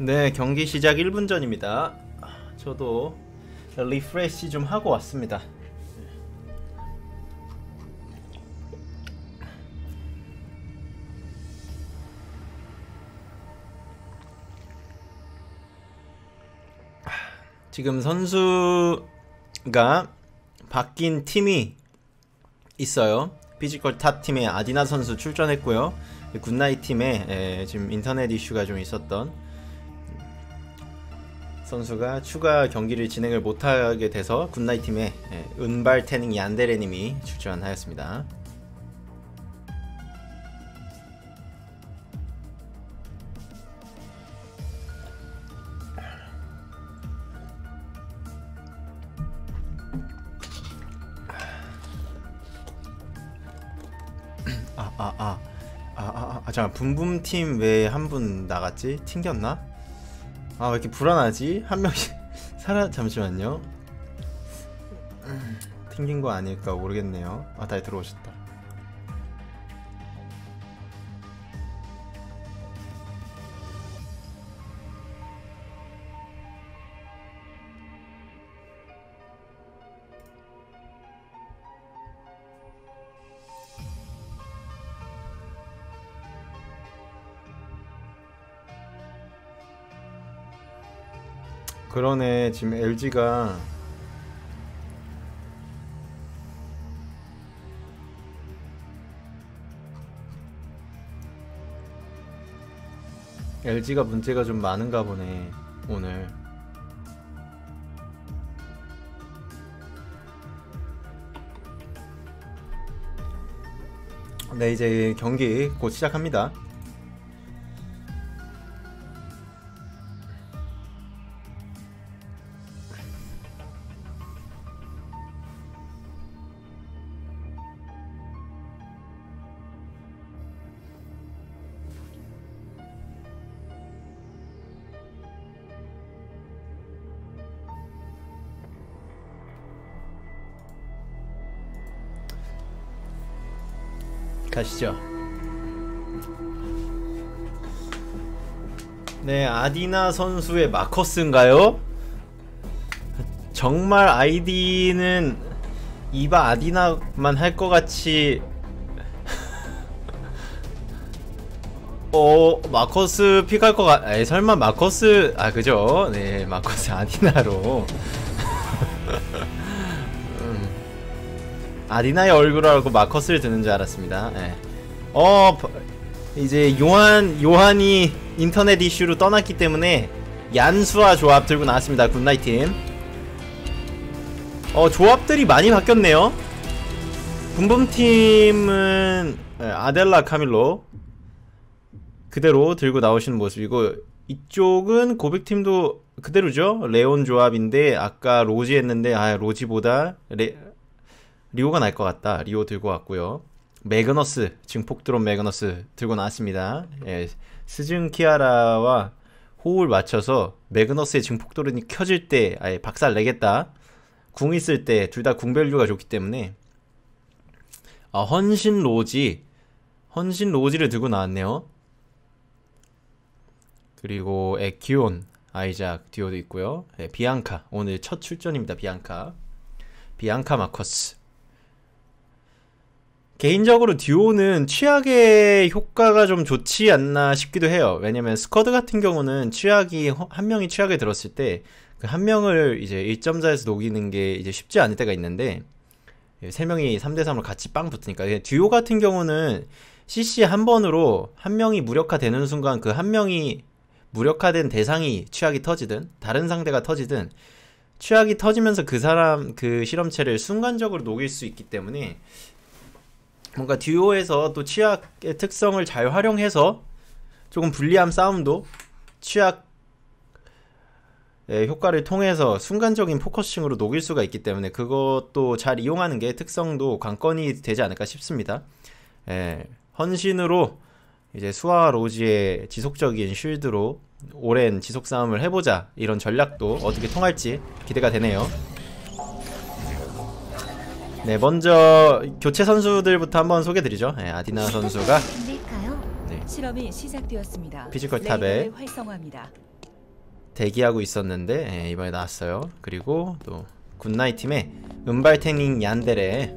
Speaker 1: 네, 경기 시작 1분 전입니다. 저도 refresh 좀 하고 왔습니다. 지금 선수가 바뀐 팀이 있어요. 피지컬 탑 팀의 아디나 선수 출전했고요. 굿나잇 팀에 에, 지금 인터넷 이슈가 좀 있었던 선수가 추가 경기를 진행을 못하게 돼서 굿나잇 팀의 에, 은발 태닝 얀데레님이 출전하였습니다. 아아아아아아 잠깐 붐붐 팀왜한분 나갔지? 튕겼나? 아 왜 이렇게 불안하지? 한 명씩 살아 잠시만요. 음, 튕긴 거 아닐까 모르겠네요. 아 다시 들어오셨다. 그러네. 지금 LG가 LG가 문제가 좀 많은가 보네 오늘. 네 이제 경기 곧 시작합니다 아디나 선수의 마커스인가요? 정말 아이디는 이바 아디나만 할 것 같이 어 마커스 픽할 것 같... 에이 설마 마커스 아 그죠? 네 마커스 아디나로 아디나의 얼굴을 알고 마커스를 드는 줄 알았습니다. 예. 어 버- 이제 요한 요한이 인터넷 이슈로 떠났기 때문에 얀 수아 조합 들고 나왔습니다. 굿나잇 팀. 어 조합들이 많이 바뀌었네요. 붐붐 팀은 예, 아델라 카밀로 그대로 들고 나오시는 모습이고 이쪽은 고백 팀도 그대로죠. 레온 조합인데 아까 로지 했는데 아 로지보다 레, 리오가 날 것 같다. 리오 들고 왔고요. 매그너스 증폭 드론 매그너스 들고 나왔습니다. 예, 스증 키아라와 호흡을 맞춰서 매그너스의 증폭 드론이 켜질 때 아예 박살 내겠다. 궁 있을 때 둘 다 궁value가 좋기 때문에 아, 헌신 로지 헌신 로지를 들고 나왔네요. 그리고 에키온 아이작 듀오도 있고요. 예, 비앙카 오늘 첫 출전입니다. 비앙카 비앙카 마커스 개인적으로 듀오는 취약의 효과가 좀 좋지 않나 싶기도 해요. 왜냐면 스쿼드 같은 경우는 취약이 허- 한 명이 취약에 들었을 때 그 한 명을 이제 1점자에서 녹이는 게 이제 쉽지 않을 때가 있는데 예, 세 명이 3대 3으로 같이 빵 붙으니까 예, 듀오 같은 경우는 CC 한 번으로 한 명이 무력화되는 순간 그 한 명이 무력화된 대상이 취약이 터지든 다른 상대가 터지든 취약이 터지면서 그 사람 그 실험체를 순간적으로 녹일 수 있기 때문에 뭔가 듀오에서 또 취약의 특성을 잘 활용해서 조금 불리한 싸움도 취약 의 효과를 통해서 순간적인 focusing으로 녹일 수가 있기 때문에 그것도 잘 이용하는 게 특성도 관건이 되지 않을까 싶습니다. 예, 헌신으로 이제 수아 로지의 지속적인 shield로 오랜 지속 싸움을 해보자 이런 전략도 어떻게 통할지 기대가 되네요. 네, 먼저 교체 선수들부터 한번 소개드리죠. 네, 아디나 선수가? 네,
Speaker 2: 실험이 시작되었습니다.
Speaker 1: 피지컬 탑에
Speaker 2: 활성화합니다.
Speaker 1: 대기하고 있었는데 예, 이번에 나왔어요. 그리고 또 굿나잇 팀의 은발태닝 얀데레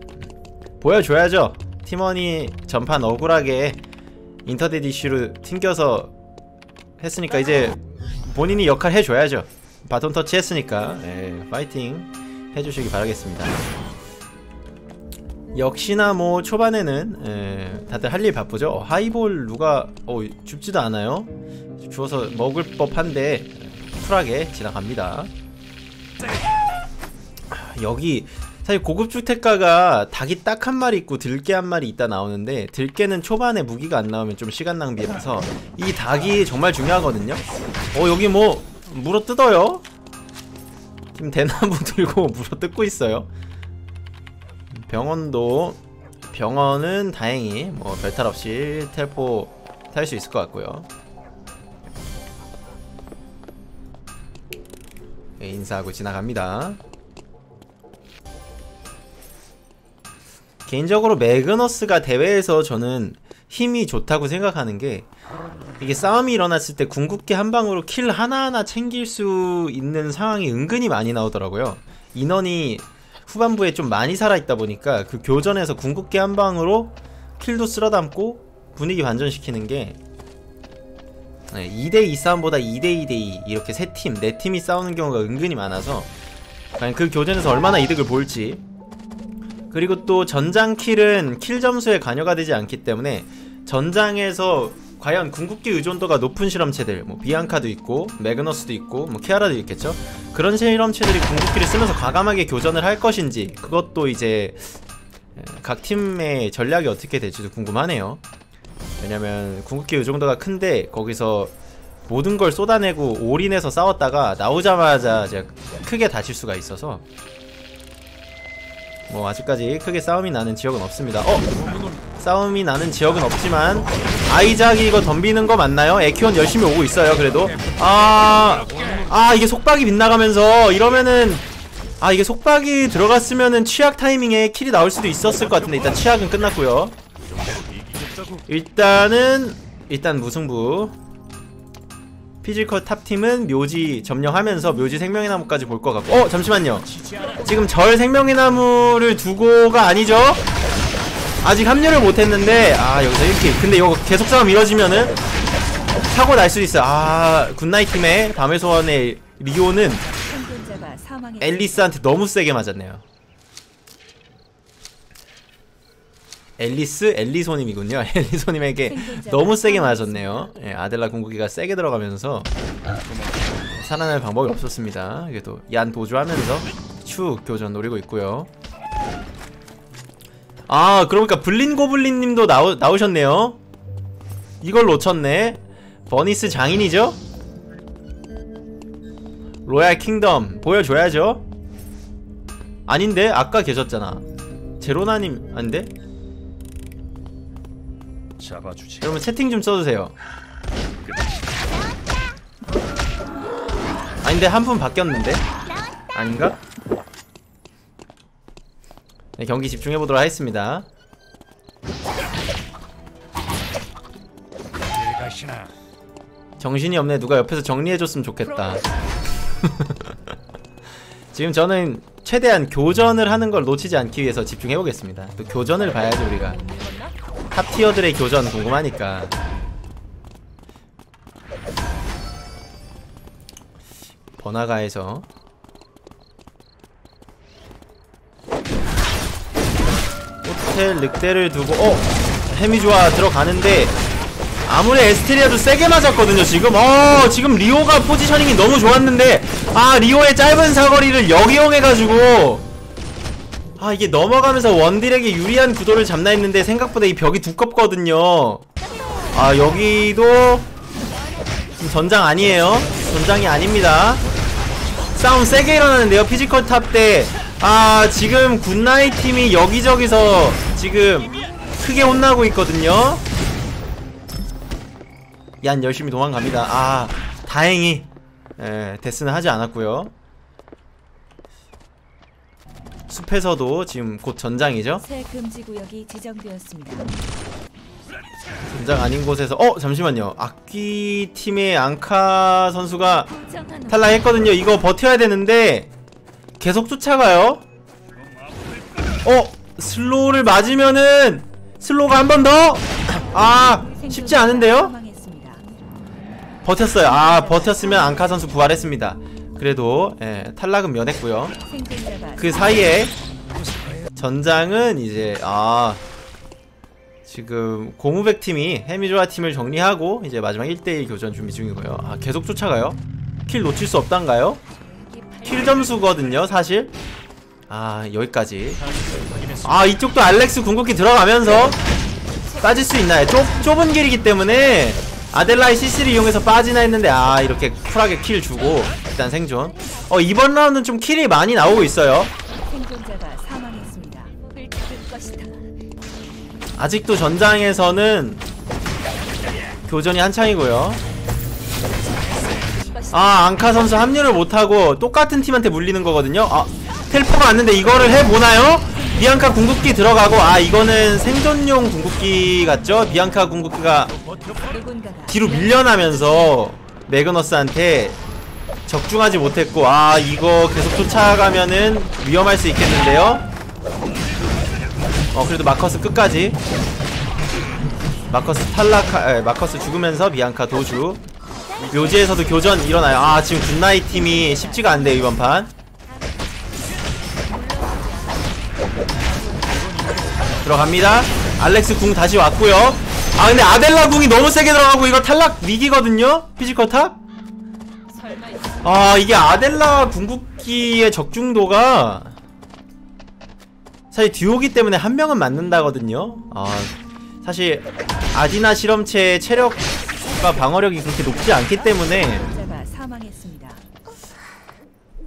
Speaker 1: 보여줘야죠. 팀원이 전판 억울하게 인터넷 이슈로 튕겨서 했으니까 이제 본인이 역할 해줘야죠. 바톤 터치 했으니까 예, 파이팅 해주시기 바라겠습니다. 역시나 뭐 초반에는 예, 다들 할 일 바쁘죠. 어, 하이볼 누가 어, 줍지도 않아요. 주워서 먹을 법한데 쿨하게 지나갑니다. 여기 사실 고급 주택가가 닭이 딱 한 마리 있고 들개 한 마리 있다 나오는데 들개는 초반에 무기가 안 나오면 좀 시간 낭비라서 이 닭이 정말 중요하거든요. 어 여기 뭐 물어 뜯어요? 지금 대나무 들고 물어 뜯고 있어요. 병원도 병원은 다행히 뭐 별탈 없이 텔포 탈 수 있을 것 같고요. 네, 인사하고 지나갑니다. 개인적으로 매그너스가 대회에서 저는 힘이 좋다고 생각하는 게 이게 싸움이 일어났을 때 궁극기 한 방으로 킬 하나하나 챙길 수 있는 상황이 은근히 많이 나오더라고요. 인원이 후반부에 좀 많이 살아있다 보니까 그 교전에서 궁극기 한 방으로 킬도 쓸어담고 분위기 반전시키는 게 2대2 싸움보다 2대2대2 이렇게 세 팀, 네 팀이 싸우는 경우가 은근히 많아서 과연 그 교전에서 얼마나 이득을 볼지. 그리고 또 전장 킬은 킬 점수에 관여가 되지 않기 때문에 전장에서 과연 궁극기 의존도가 높은 실험체들 뭐 비앙카도 있고 매그너스도 있고 뭐 키아라도 있겠죠? 그런 실험체들이 궁극기를 쓰면서 과감하게 교전을 할 것인지 그것도 이제 각 팀의 전략이 어떻게 될지도 궁금하네요. 왜냐면 궁극기 의존도가 큰데 거기서 모든 걸 쏟아내고 올인해서 싸웠다가 나오자마자 이제 크게 다칠 수가 있어서 뭐 아직까지 크게 싸움이 나는 지역은 없습니다. 어? 싸움이 나는 지역은 없지만 아이작이 이거 덤비는 거 맞나요? 에키온 열심히 오고 있어요 그래도. 아... 아 이게 속박이 빗나가면서 이러면은 아 이게 속박이 들어갔으면은 취약 타이밍에 킬이 나올 수도 있었을 것 같은데 일단 취약은 끝났고요. 일단은 일단 무승부. 피지컬 탑팀은 묘지 점령하면서 묘지 생명의 나무까지 볼 것 같고. 어 잠시만요. 지금 절 생명의 나무를 두고가 아니죠? 아직 합류를 못했는데 아 여기서 1kill. 근데 이거 계속 싸움 이뤄지면은 사고 날 수도 있어요. 아 굿나잇 팀의 밤의 소원의 리오는. 앨리스한테 너무 세게 맞았네요. 앨리스? 엘리소님이군요. 엘리소님에게 너무 세게 맞았네요. 예, 아델라 궁극기가 세게 들어가면서 살아날 방법이 없었습니다. 그래도 얀 도주하면서 추 교전 노리고 있고요 아 그러니까 블린 고블린님도 나오, 나오셨네요 이걸 놓쳤네 버니스 장인이죠? Royal Kingdom 보여줘야죠 아닌데? 아까 계셨잖아 제로나님 아닌데?
Speaker 3: 잡아주지
Speaker 1: 여러분 채팅 좀 써주세요 아닌데 한 분 바뀌었는데? 아닌가? 네, 경기 집중해보도록 하겠습니다. 정신이 없네. 누가 옆에서 정리해줬으면 좋겠다. 지금 저는 최대한 교전을 하는 걸 놓치지 않기 위해서 집중해보겠습니다. 또 교전을 봐야지 우리가. 탑티어들의 교전 궁금하니까. 번화가에서 호텔 늑대를 두고 어! 해미좋아 들어가는데 아무리 에스테리아도 세게 맞았거든요 지금. 어 지금 리오가 포지셔닝이 너무 좋았는데 아 리오의 짧은 사거리를 역이용해가지고 아 이게 넘어가면서 원딜에게 유리한 구도를 잡나 했는데 생각보다 이 벽이 두껍거든요. 아 여기도 전장 아니에요. 전장이 아닙니다. 싸움 세게 일어나는데요. 피지컬 탑 때 아 지금 굿나잇 팀이 여기저기서 지금 크게 혼나고 있거든요. 얀 열심히 도망갑니다. 아 다행히. 예, death는 하지 않았고요. 숲에서도 지금 곧 전장이죠?
Speaker 2: 새 금지 구역이 지정되었습니다.
Speaker 1: 전장 아닌 곳에서 어 잠시만요. 악기 팀의 앙카 선수가 탈락했거든요. 이거 버텨야 되는데 계속 쫓아가요 어 slow를 맞으면은 slow가 한 번 더 아 쉽지 않은데요. 버텼어요 아 버텼으면 앙카 선수 부활했습니다 그래도 예, 탈락은 면했고요 그 사이에 전장은 이제 아 지금 고무백 팀이 해미조아 팀을 정리하고 이제 마지막 1대1 교전 준비 중이고요. 아 계속 쫓아가요? kill 놓칠 수 없단가요? kill 점수거든요, 사실. 아 여기까지. 아 이쪽도 알렉스 궁극기 들어가면서 빠질 수 있나요? 좁, 좁은 길이기 때문에 아델라의 CC를 이용해서 빠지나 했는데 아 이렇게 쿨하게 kill 주고 일단 생존. 어 이번 라운드는 좀 킬이 많이 나오고 있어요. 아직도 전장에서는 교전이 한창이고요. 아 앙카 선수 합류를 못하고 똑같은 팀한테 물리는 거거든요. 아 텔포가 왔는데 이거를 해보나요? 비앙카 궁극기 들어가고 아 이거는 생존용 궁극기 같죠? 비앙카 궁극기가 뒤로 밀려나면서 매그너스한테 적중하지 못했고 아 이거 계속 쫓아가면은 위험할 수 있겠는데요 어 그래도 마커스 끝까지 마커스 탈락 에, 마커스 죽으면서 비앙카 도주 묘지에서도 교전 일어나요. 아 지금 굿나잇 팀이 쉽지가 않네요 이번 판. 들어갑니다. 알렉스 궁 다시 왔고요. 아 근데 아델라 궁이 너무 세게 들어가고 이거 탈락 위기거든요? 피지컬 탑? 아 이게 아델라 궁극기의 적중도가 사실 듀오기 때문에 한 명은 맞는다거든요. 아 사실 아디나 실험체의 체력 과 방어력이 그렇게 높지 않기 때문에.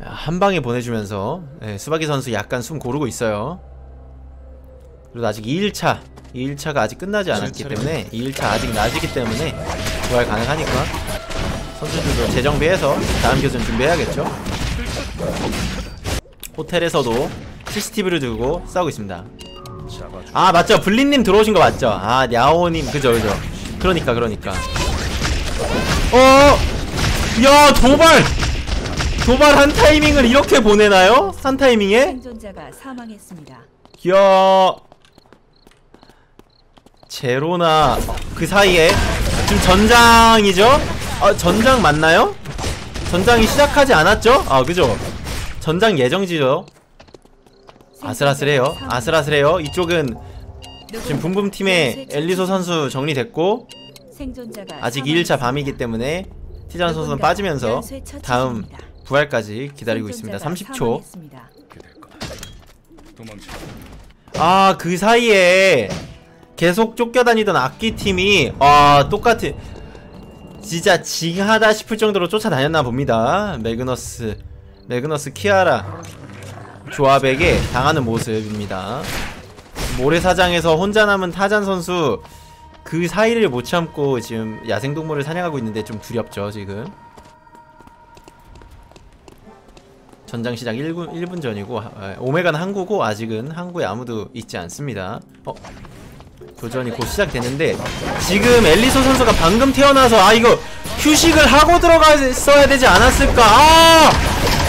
Speaker 1: 한 방에 보내주면서 네, 수박이 선수 약간 숨 고르고 있어요. 그리고 아직 2일차 2일차가 아직 끝나지 않았기 때문에 2일차 아직 낮이기 때문에 부활 가능하니까 선수들도 재정비해서 다음 교전 준비해야겠죠. 호텔에서도 CCTV를 두고 싸우고 있습니다.
Speaker 3: 아
Speaker 1: 맞죠 블린님 들어오신 거 맞죠 아 냐오님 그죠 그죠 그러니까 그러니까 어 야 도발! 도발 한 타이밍을 이렇게 보내나요? 한 타이밍에?
Speaker 2: 생존자가 사망했습니다.
Speaker 1: 야. 제로나 어, 그 사이에 지금 전장이죠? 아 전장 맞나요? 전장이 시작하지 않았죠? 아 그죠? 전장 예정지죠? 아슬아슬해요. 아슬아슬해요. 이쪽은 지금 붐붐팀의 엘리소 선수 정리됐고 아직 2일차 밤이기 때문에 티잔 선수는 빠지면서 다음 부활까지 기다리고 있습니다. 30초.
Speaker 3: 그될 거다. 도망쳐.
Speaker 1: 아그 사이에 계속 쫓겨다니던 악기팀이 아 똑같은 진짜 징하다 싶을 정도로 쫓아다녔나 봅니다. 매그너스 매그너스 키아라 조합에게 당하는 모습입니다. 모래사장에서 혼자 남은 타잔 선수 그 사이를 못 참고 지금 야생동물을 사냥하고 있는데 좀 두렵죠 지금. 전장 시작 1분, 1분 전이고 아, 오메가는 항구고 아직은 항구에 아무도 있지 않습니다. 어? 교전이 곧 시작되는데 지금 엘리소 선수가 방금 태어나서 아 이거 휴식을 하고 들어갔어야 되지 않았을까? 아!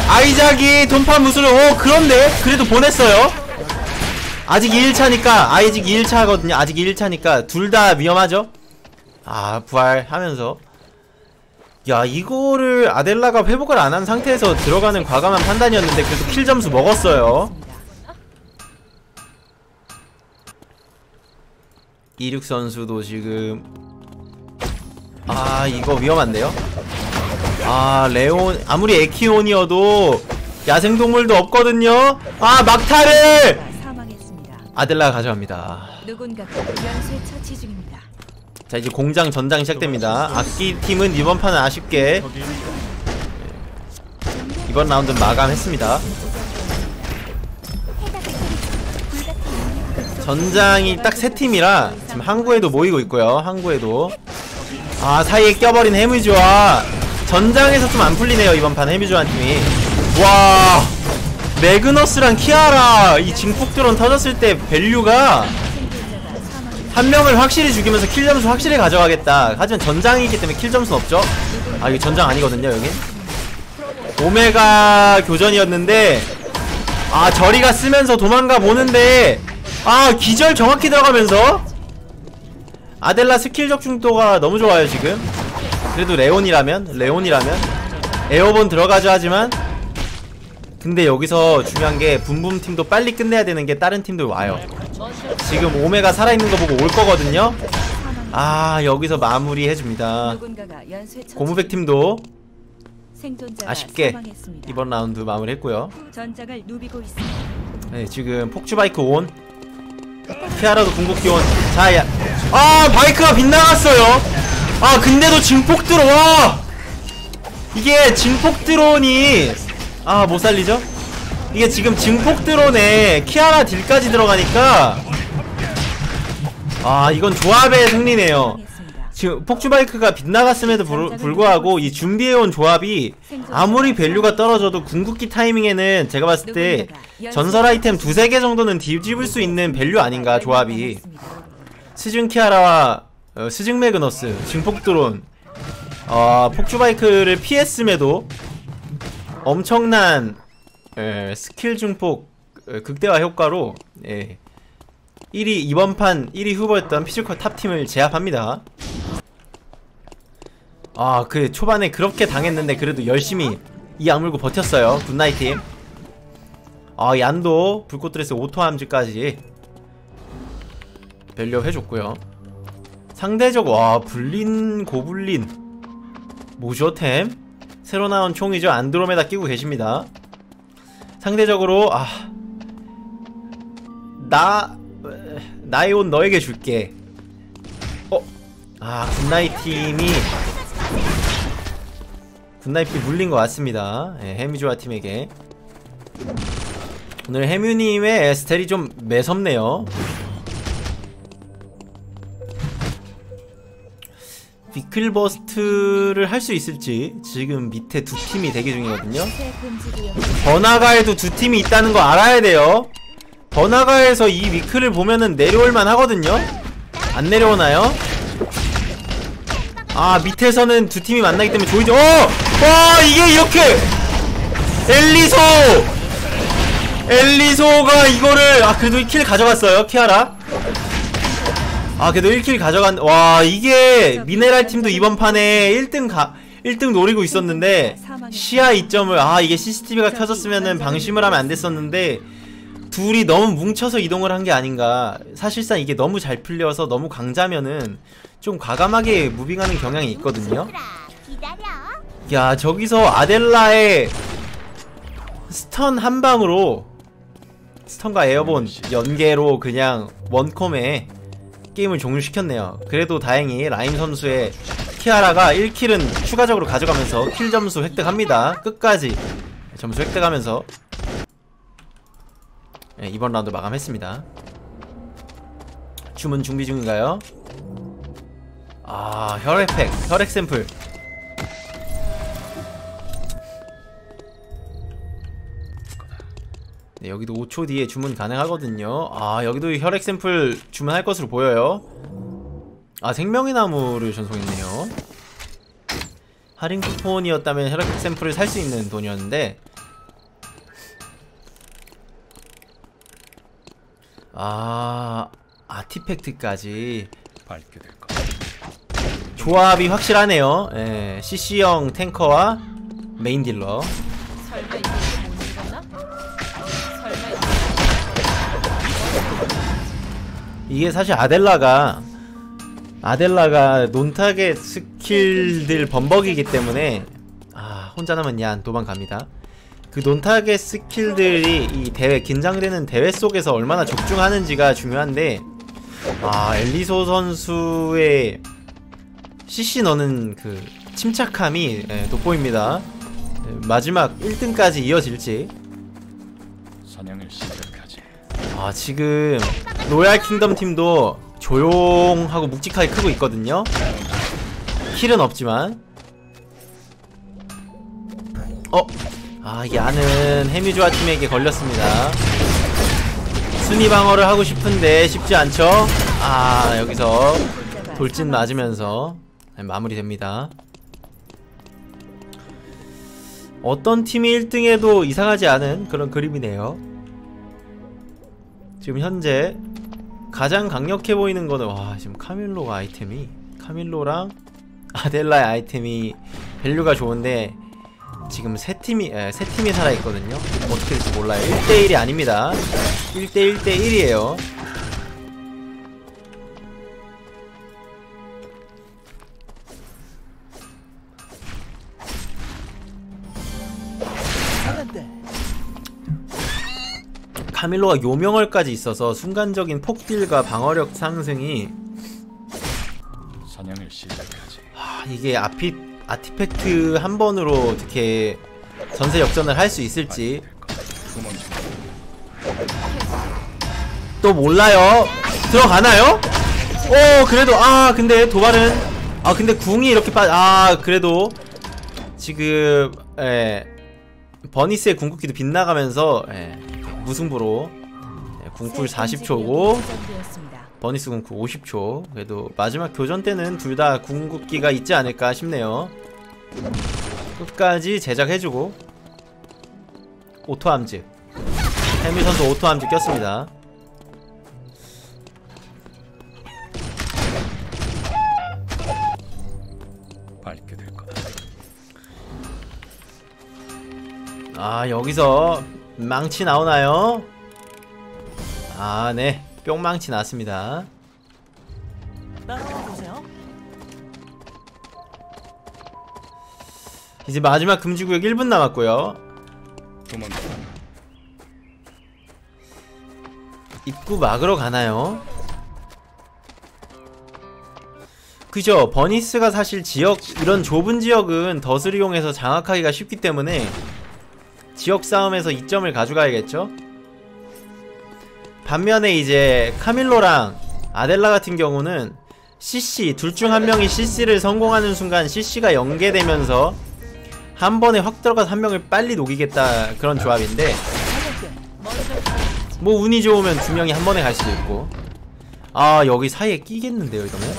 Speaker 1: 아이작이 돈파 무술을 어 그런데 그래도 보냈어요 아직 2일차니까 아직 2일차거든요. 아직 2일차니까 둘 다 위험하죠? 아 부활하면서. 야 이거를 아델라가 회복을 안 한 상태에서 들어가는 과감한 판단이었는데 그래도 kill 점수 먹었어요. 이륙 선수도 지금. 아 이거 위험한데요? 아 레온 아무리 에키온이어도 야생동물도 없거든요? 아 막타를. 아델라가 가져갑니다.
Speaker 2: 누군가가 연쇄 처치 중입니다.
Speaker 1: 자 이제 공장 전장 시작됩니다. 악기 팀은 이번 판은 아쉽게 이번 라운드는 마감했습니다. 전장이 딱 세 팀이라 지금 항구에도 모이고 있고요. 항구에도. 아 사이에 껴버린 해미조아 전장에서 좀 안 풀리네요 이번 판 해미조아 팀이. 와 매그너스랑 키아라 이 증폭 드론 터졌을 때 value가. 한 명을 확실히 죽이면서 kill 점수 확실히 가져가겠다. 하지만 전장이기 때문에 kill 점수는 없죠. 아 이게 전장 아니거든요 여긴. 오메가 교전이었는데 아 저리가 쓰면서 도망가 보는데 아 기절 정확히 들어가면서 아델라 스킬 적중도가 너무 좋아요 지금. 그래도 레온이라면 레온이라면 airborne 들어가죠 하지만 근데 여기서 중요한 게 붐붐 팀도 빨리 끝내야 되는 게 다른 팀들 와요. 지금 오메가 살아있는 거 보고 올 거거든요. 아 여기서 마무리 해줍니다.
Speaker 2: 누군가가 연쇄 처치.
Speaker 1: 고무백 팀도
Speaker 2: 생존자가
Speaker 1: 아쉽게. 이번 라운드 마무리 했고요.
Speaker 2: 누비고 있습니다.
Speaker 1: 네 지금 폭주 바이크 on. 키아라도 궁극기 on. 자, 야. 아 바이크가 빗나갔어요. 아 근데도 증폭 들어와. 이게 증폭 드론이 아 못 살리죠? 이게 지금 증폭 드론에 키아라 딜까지 들어가니까 아 이건 조합의 승리네요. 지금 폭주 바이크가 빗나갔음에도 불, 불구하고 이 준비해온 조합이 아무리 value가 떨어져도 궁극기 타이밍에는 제가 봤을 때 전설 아이템 두세 개 정도는 뒤집을 수 있는 value 아닌가 조합이 스증 키아라와 어, 스증 매그너스 증폭 드론 어, 폭주 바이크를 피했음에도 엄청난 에, 스킬 증폭 어, 극대화 효과로 예, 1위 이번 판 1위 후보였던 피지컬 탑팀을 제압합니다. 아, 그 초반에 그렇게 당했는데 그래도 열심히 이 악물고 버텼어요. 굿나잇 팀. 아, 얀도 불꽃 드레스 오토암즈까지 value 해줬고요. 상대적 와 불린 고블린 뭐죠 템? 새로 나온 총이죠 안드로메다 끼고 계십니다. 상대적으로 아 나 나의 옷 너에게 줄게. 어? 아 굿나잇 팀이 굿나잇 팀 물린 것 같습니다. 예, 해미조아 팀에게. 오늘 해뮤님의 에스텔이 좀 매섭네요. 비클버스트를 할 수 있을지 지금 밑에 두 팀이 대기 중이거든요.
Speaker 2: 구역.
Speaker 1: 버나가에도 두 팀이 있다는 거 알아야 돼요. 버나가에서 이 위크를 보면은 내려올만 하거든요. 안 내려오나요? 아 밑에서는 두 팀이 만나기 때문에 조이죠. 어! 와 이게 이렇게 엘리소 엘리소가 이거를 아 그래도 1킬 가져갔어요 키아라. 아 그래도 1킬 가져간 와 이게 미네랄 팀도 이번 판에 1등 가 1등 노리고 있었는데 시야 이점을 아 이게 CCTV가 켜졌으면은 방심을 하면 안 됐었는데 둘이 너무 뭉쳐서 이동을 한 게 아닌가. 사실상 이게 너무 잘 풀려서 너무 강자면은 좀 과감하게 무빙하는 경향이 있거든요. 야 저기서 아델라의 스턴 한 방으로 stun과 airborne 연계로 그냥 원콤에 게임을 종료시켰네요. 그래도 다행히 라임 선수의 키아라가 1kill은 추가적으로 가져가면서 kill 점수 획득합니다. 끝까지 점수 획득하면서 네, 이번 라운드 마감했습니다. 주문 준비 중인가요? 아 혈액팩, 혈액 샘플 네, 여기도 5초 뒤에 주문 가능하거든요. 아, 여기도 혈액 샘플 주문할 것으로 보여요. 아, 생명의 나무를 전송했네요. 할인 쿠폰이었다면 혈액 샘플을 살 수 있는 돈이었는데 아, 아티팩트까지. 조합이 확실하네요. 예, CC형 탱커와
Speaker 2: main dealer.
Speaker 1: 이게 사실 아델라가 아델라가 non-target 스킬들 범벅이기 때문에 아 혼자 남은 얀 도망갑니다. 그 non-target 스킬들이 이 대회 긴장되는 대회 속에서 얼마나 적중하는지가 중요한데 아 엘리소 선수의 CC 넣는 그 침착함이 예, 돋보입니다. 예, 마지막 1등까지 이어질지
Speaker 3: 사냥을 시작하지.
Speaker 1: 아 지금 로얄 킹덤 팀도 조용하고 묵직하게 크고 있거든요 킬은 없지만 어? 아 이게 아는 해미조아 팀에게 걸렸습니다 순위 방어를 하고 싶은데 쉽지 않죠 아 여기서 돌진 맞으면서 네, 마무리됩니다. 어떤 팀이 1등해도 이상하지 않은 그런 그림이네요. 지금 현재 가장 강력해 보이는 거는 와 지금 카밀로가 아이템이 카밀로랑 아델라의 아이템이 value가 좋은데 지금 세 팀이 에, 세 팀이 살아 있거든요. 어떻게 될지 몰라요. 1대 1이 아닙니다. 1대 1대 1이에요. 카밀로가 요명월까지 있어서 순간적인 폭딜과 방어력 상승이
Speaker 3: 사냥을 시작하지.
Speaker 1: 아, 이게 아피 아티팩트 한 번으로 어떻게 전세 역전을 할 수 있을지. 또 몰라요. 들어가나요? 오 그래도 아 근데 도발은 아 근데 궁이 이렇게 빠아 그래도 지금 예 버니스의 궁극기도 빗나가면서 예, 무승부로. 예, 궁풀
Speaker 2: 새
Speaker 1: 40초고
Speaker 2: 선정되었습니다.
Speaker 1: 버니스 궁쿨 50초. 그래도 마지막 교전 때는 둘 다 궁극기가 있지 않을까 싶네요. 끝까지 제작해주고 오토암즈. 해뮤 선수 오토암즈 꼈습니다.
Speaker 3: 밝게 될 거다.
Speaker 1: 아 여기서 망치 나오나요? 아 네 뿅망치 나왔습니다 이제 마지막 금지구역 1분 남았고요. 입구 막으러 가나요? 그죠 버니스가 사실 지역 이런 좁은 지역은 덫을 이용해서 장악하기가 쉽기 때문에 지역 싸움에서 이점을 가져가야겠죠? 반면에 이제 카밀로랑 아델라 같은 경우는 CC 둘 중 한 명이 CC를 성공하는 순간 CC가 연계되면서 한 번에 확 들어가서 한 명을 빨리 녹이겠다 그런 조합인데 뭐 운이 좋으면 두 명이 한 번에 갈 수도 있고 아 여기 사이에 끼겠는데요 이러면.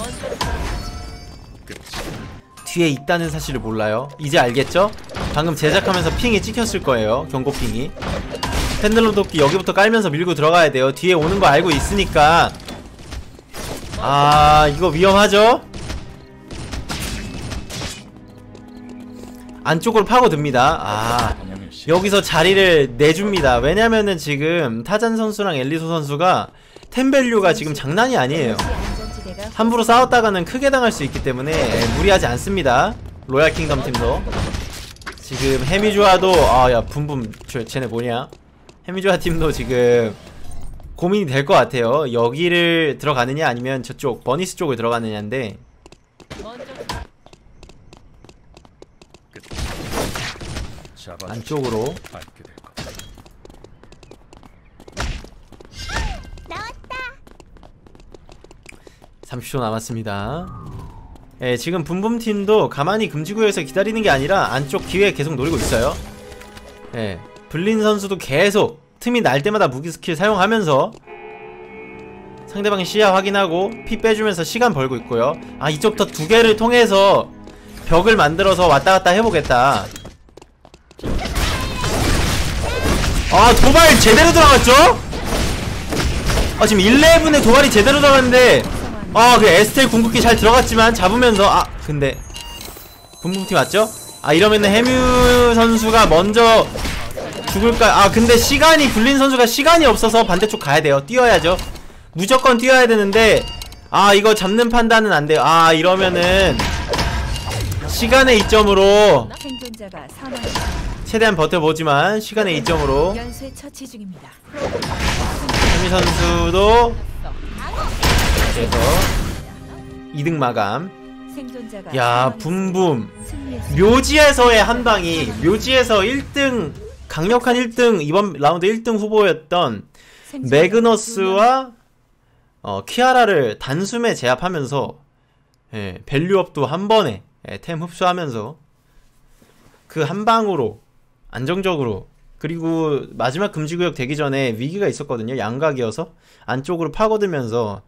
Speaker 1: 뒤에 있다는 사실을 몰라요 이제 알겠죠? 방금 제작하면서 핑이 찍혔을 거예요 경고핑이 펜들럼 도끼 여기부터 깔면서 밀고 들어가야 돼요 뒤에 오는 거 알고 있으니까 아 이거 위험하죠? 안쪽으로 파고듭니다 아. 여기서 자리를 내줍니다. 왜냐면은 지금 타잔 선수랑 엘리소 선수가 템value가 지금 장난이 아니에요. 함부로 싸웠다가는 크게 당할 수 있기 때문에 예, 무리하지 않습니다. 로얄 킹덤 팀도 지금 해미조아도 아 야 붐붐 저, 쟤네 뭐냐? 해미조아 팀도 지금 고민이 될 것 같아요. 여기를 들어가느냐 아니면 저쪽 버니스 쪽을 들어가느냐인데. 안쪽으로 30초 남았습니다. 예, 지금 붐붐팀도 가만히 금지구역에서 기다리는 게 아니라 안쪽 기회 계속 노리고 있어요. 예, 블린 선수도 계속 틈이 날 때마다 무기 스킬 사용하면서 상대방의 시야 확인하고 피 빼주면서 시간 벌고 있고요. 아, 이쪽부터 두 개를 통해서 벽을 만들어서 왔다 갔다 해보겠다. 아, 도발 제대로 들어갔죠? 아, 지금 11에 도발이 제대로 들어갔는데 아, 그 에스텔 궁극기 잘 들어갔지만 잡으면서 아, 근데 분분팀 맞죠? 아, 이러면은 해뮤 선수가 먼저 죽을까? 아, 근데 시간이 불린 선수가 시간이 없어서 반대쪽 가야 돼요. 뛰어야죠. 무조건 뛰어야 되는데 아, 이거 잡는 판단은 안 돼요. 아, 이러면은 시간의 이점으로. 최대한 버텨보지만 시간의 이점으로. 해뮤 선수도 그래서 2등 마감. 야. 붐붐. 묘지에서의 한 방이 묘지에서 1등 강력한 1등 이번 라운드 1등 후보였던 매그너스와 어, 키아라를 단숨에 제압하면서 예, 밸류업도 한 번에 예, 템 흡수하면서 그 한 방으로 안정적으로 그리고 마지막 금지구역 되기 전에 위기가 있었거든요 양각이어서 안쪽으로 파고들면서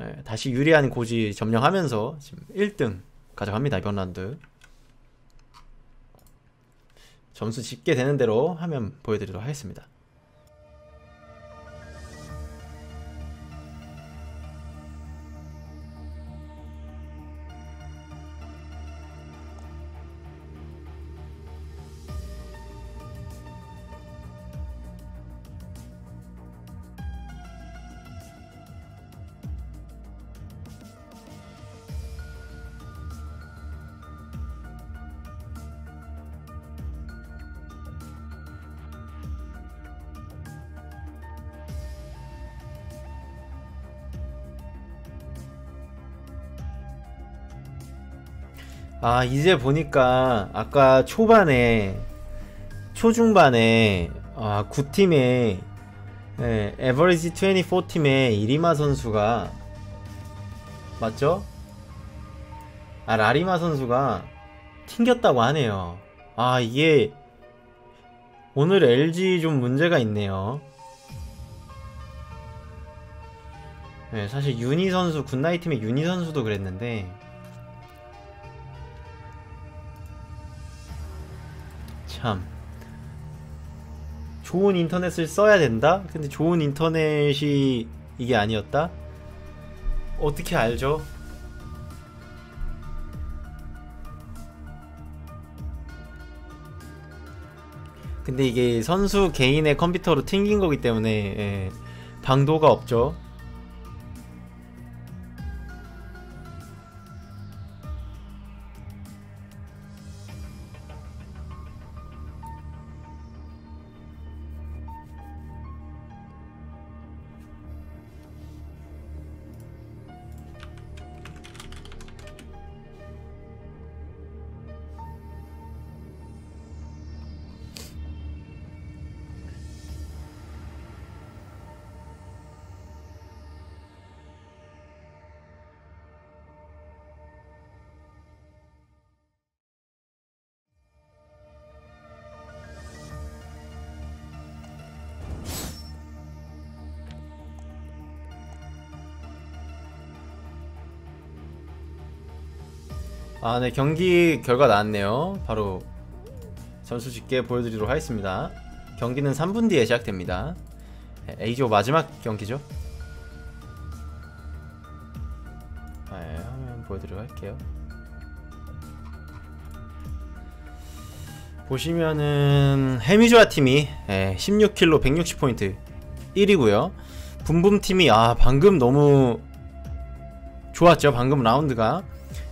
Speaker 1: 예, 다시 유리한 고지 점령하면서 지금 1등 가져갑니다 이번 라운드. 점수 집게 되는 대로 화면 보여드리도록 하겠습니다. 아 이제 보니까 아까 초반에 초중반에 아 9팀에 예, 에버리지 24팀의 이리마 선수가 맞죠? 아 라리마 선수가 튕겼다고 하네요 아 이게 오늘 LG 좀 문제가 있네요 네, 사실 유니 선수 굿나잇 팀의 유니 선수도 그랬는데 참 좋은 인터넷을 써야 된다? 근데 좋은 인터넷이 이게 아니었다? 어떻게 알죠? 근데 이게 선수 개인의 컴퓨터로 튕긴 거기 때문에 예, 방도가 없죠. 네, 경기 결과 나왔네요. 바로 점수 집계 보여드리도록 하겠습니다. 경기는 3분 뒤에 시작됩니다. 네, A조 마지막 경기죠. 네, 화면 보여드리도록 할게요. 보시면은 해미조아 팀이 예, 16킬로 160포인트 1위고요. 붐붐 팀이 아 방금 너무 좋았죠. 방금 라운드가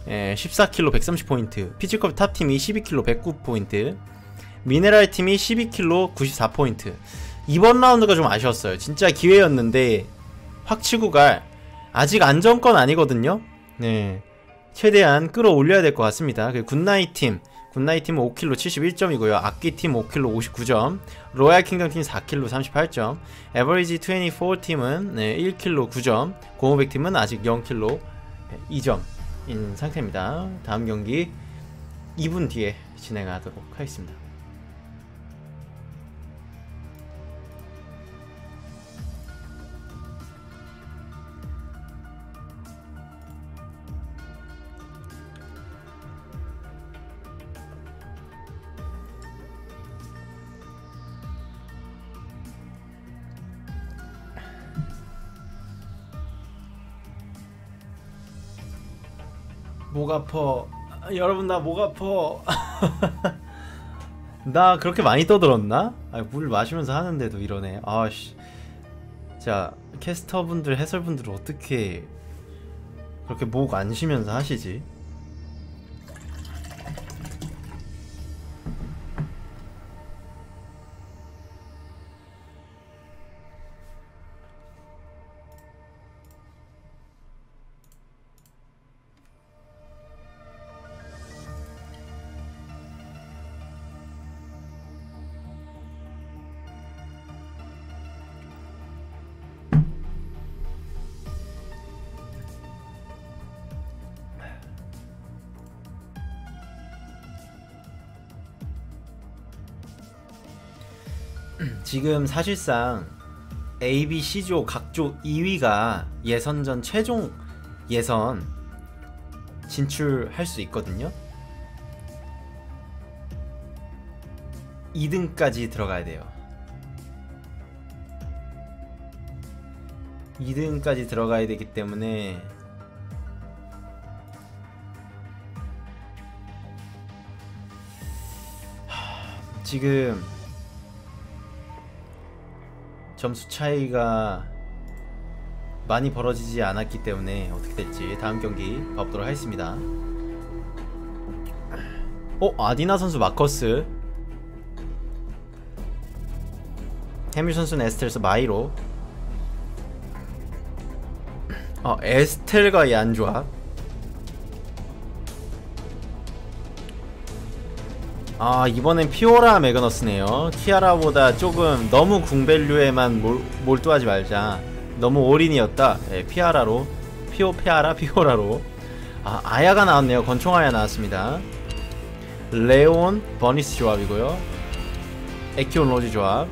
Speaker 1: 예, 14kill로 130포인트 피지컬 탑팀이 12kill로 109포인트 미네랄 팀이 12kill로 94포인트. 이번 라운드가 좀 아쉬웠어요. 진짜 기회였는데 확 치고 갈 아직 안정권 아니거든요. 네 최대한 끌어올려야 될 것 같습니다. 그리고 굿나잇 팀 굿나잇 팀은 5kill로 71점이고요. 악기 팀 5kill로 59점 로얄 킹덤 팀 4kill로 38점 에버리지 24 팀은 네, 1킬로 9점 고모백 팀은 아직 0킬로 2점 인 상태입니다. 다음 경기 2분 뒤에 진행하도록 하겠습니다. 목 아파. 아, 여러분 나 목 아파. 나 그렇게 많이 떠들었나? 아, 물 마시면서 하는데도 이러네. 아씨. 자, 캐스터분들, 해설분들 어떻게 그렇게 목 안 쉬면서 하시지? 지금 사실상 A, B, C조 각조 2위가 예선전 최종 예선 진출할 수 있거든요. 2등까지 들어가야 돼요. 2등까지 들어가야 되기 때문에 하, 지금 점수 차이가 많이 벌어지지 않았기 때문에 어떻게 될지 다음 경기 봐보도록 하겠습니다. 어 아디나 선수 마커스. 해밀 선수는 에스텔에서 마이로. 어 에스텔과 얀조합. 아 이번엔 피오라 매그너스네요. 키아라보다 조금 너무 궁value에만 몰, 몰두하지 말자. 너무 올인이었다. 네, 피아라로. 피오 피아라 피오라로. 아 아야가 나왔네요. 권총아야 나왔습니다. 레온 버니스 조합이고요. 에키온 로지 조합.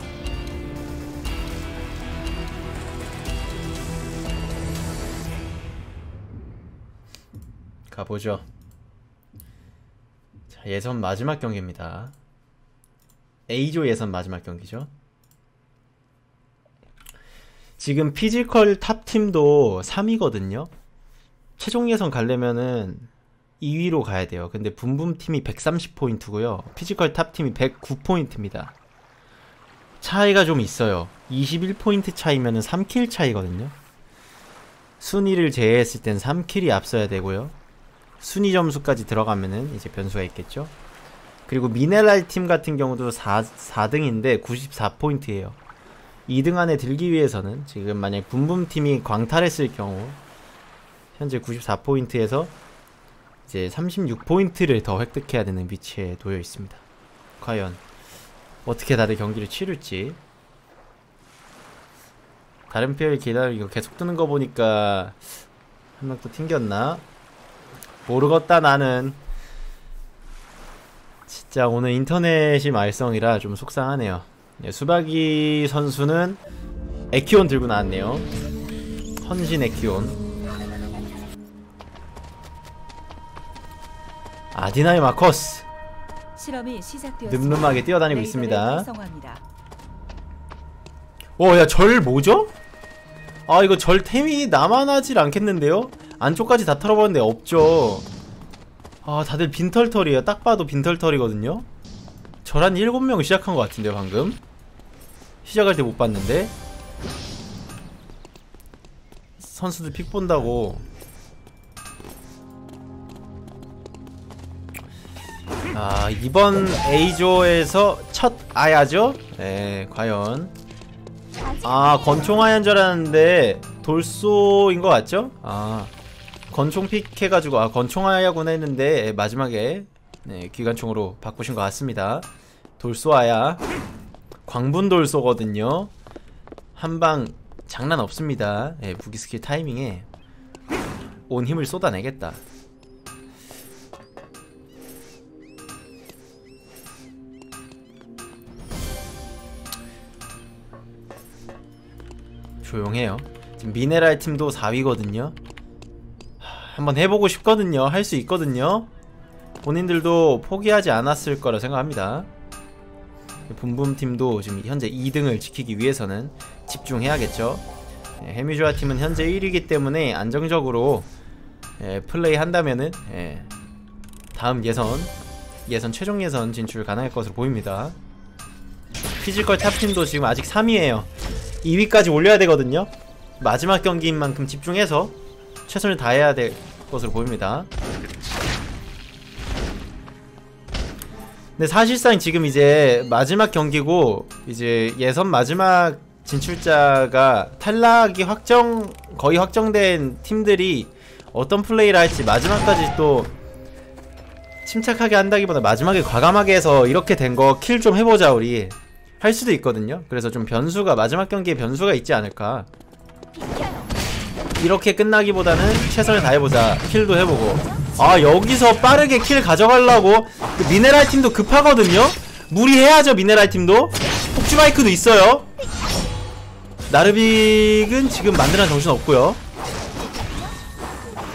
Speaker 1: 가보죠 자, 예선 마지막 경기입니다. A조 예선 마지막 경기죠. 지금 피지컬 탑팀도 3위거든요. 최종 예선 가려면은 2위로 가야 돼요. 근데 붐붐팀이 130포인트고요. 피지컬 탑팀이 109포인트입니다. 차이가 좀 있어요. 21포인트 차이면은 3kill 차이거든요. 순위를 제외했을 땐 3킬이 앞서야 되고요. 순위 점수까지 들어가면은 이제 변수가 있겠죠. 그리고 미네랄 팀 같은 경우도 4, 4등인데 94포인트예요. 2등 안에 들기 위해서는 지금 만약 붐붐 팀이 광탈했을 경우 현재 94포인트에서 이제 36포인트를 더 획득해야 되는 위치에 놓여 있습니다. 과연 어떻게 다들 경기를 치룰지 다른 페어 기다리고 계속 뜨는 거 보니까 한 명 또 튕겼나? 모르겠다 나는 진짜 오늘 인터넷이 말썽이라 좀 속상하네요 네, 수박이 선수는 에키온 들고 나왔네요 헌신 에키온 아디나이 마커스. 늠름하게 뛰어다니고 있습니다. 오야 절 뭐죠? 아 이거 절 템이 나만 하질 않겠는데요? 안쪽까지 다 털어봤는데 없죠. 아 다들 빈털털이에요. 딱 봐도 빈털털이거든요. 절한 7명 시작한 것 같은데요 방금. 시작할 때 못 봤는데. 선수들 픽 본다고. 아 이번 A조에서 첫 아야죠? 네 과연. 아 권총아연 줄 알았는데 돌소인 것 같죠? 아 권총 픽 해가지고 아 권총아야구나 했는데 마지막에 네 기관총으로 바꾸신 것 같습니다 돌소아야 광분 돌소거든요 한방 장난 없습니다 예, 무기 스킬 타이밍에 온 힘을 쏟아내겠다 조용해요. 지금 미네랄 팀도 4위거든요. 한번 해보고 싶거든요. 할 수 있거든요. 본인들도 포기하지 않았을 거라 생각합니다. 붐붐 팀도 지금 현재 2등을 지키기 위해서는 집중해야겠죠. 예, 해미주아 팀은 현재 1위이기 때문에 안정적으로 예, 플레이 한다면은 예, 다음 예선 예선 최종 예선 진출 가능할 것으로 보입니다. 피지컬 탑팀도 지금 아직 3위에요. 2위까지 올려야 되거든요. 마지막 경기인 만큼 집중해서 최선을 다해야 될 것으로 보입니다. 근데 사실상 지금 이제 마지막 경기고 이제 예선 마지막 진출자가 탈락이 확정 거의 확정된 팀들이 어떤 플레이를 할지 마지막까지 또 침착하게 한다기보다 마지막에 과감하게 해서 이렇게 된 거 kill 좀 해보자 우리 할 수도 있거든요. 그래서 좀 변수가 마지막 경기에 변수가 있지 않을까. 이렇게 끝나기보다는 최선을 다해보자. kill도 해보고. 아 여기서 빠르게 kill 가져가려고 그 미네랄 팀도 급하거든요. 무리해야죠 미네랄 팀도. 폭주 마이크도 있어요. 나르빅은 지금 만드는 정신 없고요